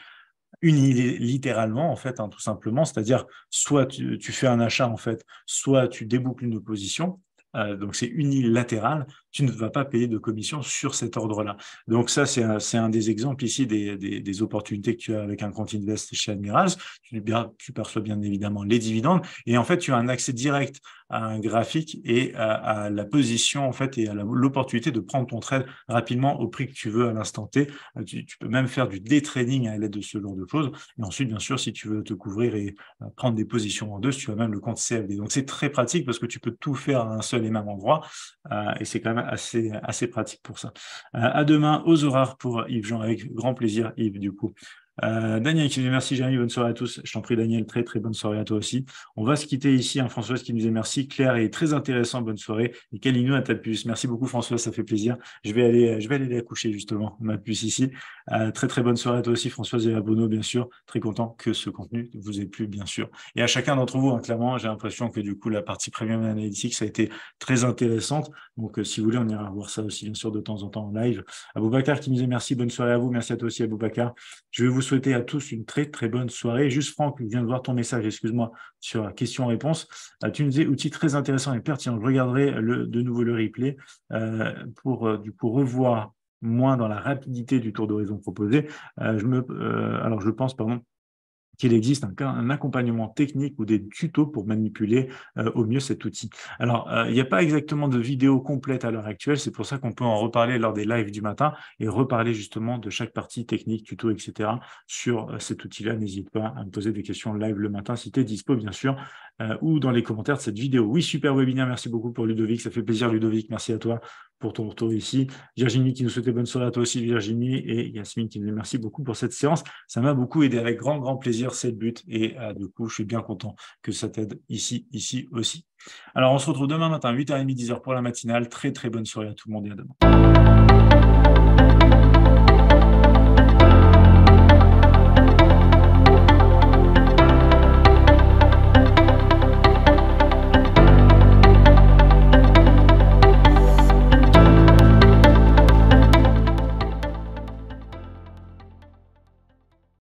littéralement en fait, hein, tout simplement, c'est-à-dire soit tu, fais un achat en fait, soit tu déboucles une position, donc c'est unilatéral, tu ne vas pas payer de commission sur cet ordre-là. Donc ça, c'est un, des exemples ici des, opportunités que tu as avec un compte Invest chez Admirals. Tu, perçois bien évidemment les dividendes et en fait, tu as un accès direct à un graphique et à, la position en fait et à l'opportunité de prendre ton trade rapidement au prix que tu veux à l'instant T. Tu, peux même faire du day à l'aide de ce genre de choses. Et ensuite, bien sûr, si tu veux te couvrir et euh, prendre des positions en deux, tu as même le compte CFD. Donc c'est très pratique parce que tu peux tout faire à un seul et même endroit euh, et c'est quand même assez, assez pratique pour ça. à demain, aux horaires pour Yves-Jean, avec grand plaisir, Yves, du coup. Euh, Daniel qui nous dit merci Jérémy, bonne soirée à tous. Je t'en prie Daniel, très très bonne soirée à toi aussi. On va se quitter ici. Hein, Françoise qui nous dit merci. Claire est très intéressant, bonne soirée. Et Calino à ta puce. Merci beaucoup Françoise, ça fait plaisir. Je vais aller, je vais aller la justement, ma puce ici. Euh, très très bonne soirée à toi aussi Françoise et à Bono, bien sûr. Très content que ce contenu vous ait plu, bien sûr. Et à chacun d'entre vous, hein, clairement, j'ai l'impression que du coup la partie Premium Analytics a été très intéressante. Donc euh, si vous voulez, on ira voir ça aussi bien sûr de temps en temps en live. Aboubacar qui nous dit merci, bonne soirée à vous. Merci à toi aussi Aboubacar. Je vais vous souhaiter à tous une très très bonne soirée. Juste Franck, je viens de voir ton message, excuse-moi, sur la question-réponse. Euh, tu nous disais outil très intéressant et pertinent. Je regarderai le, de nouveau le replay euh, pour euh, du coup revoir moins dans la rapidité du tour d'horizon proposé. je me, alors je pense, pardon, qu'il existe un, accompagnement technique ou des tutos pour manipuler euh, au mieux cet outil. Alors, euh, il n'y a pas exactement de vidéo complète à l'heure actuelle, c'est pour ça qu'on peut en reparler lors des lives du matin et reparler justement de chaque partie technique, tuto, etc. sur euh, cet outil-là. N'hésite pas à me poser des questions live le matin si tu es dispo, bien sûr, ou dans les commentaires de cette vidéo. Oui, super webinaire, merci beaucoup pour Ludovic, ça fait plaisir Ludovic, merci à toi pour ton retour ici. Virginie qui nous souhaitait bonne soirée à toi aussi, Virginie, et Yasmine qui nous remercie beaucoup pour cette séance. Ça m'a beaucoup aidé avec grand, grand plaisir, c'est le but. Et euh, du coup, je suis bien content que ça t'aide ici, ici aussi. Alors, on se retrouve demain matin, 8h30, 10h pour la matinale. Très, très bonne soirée à tout le monde et à demain.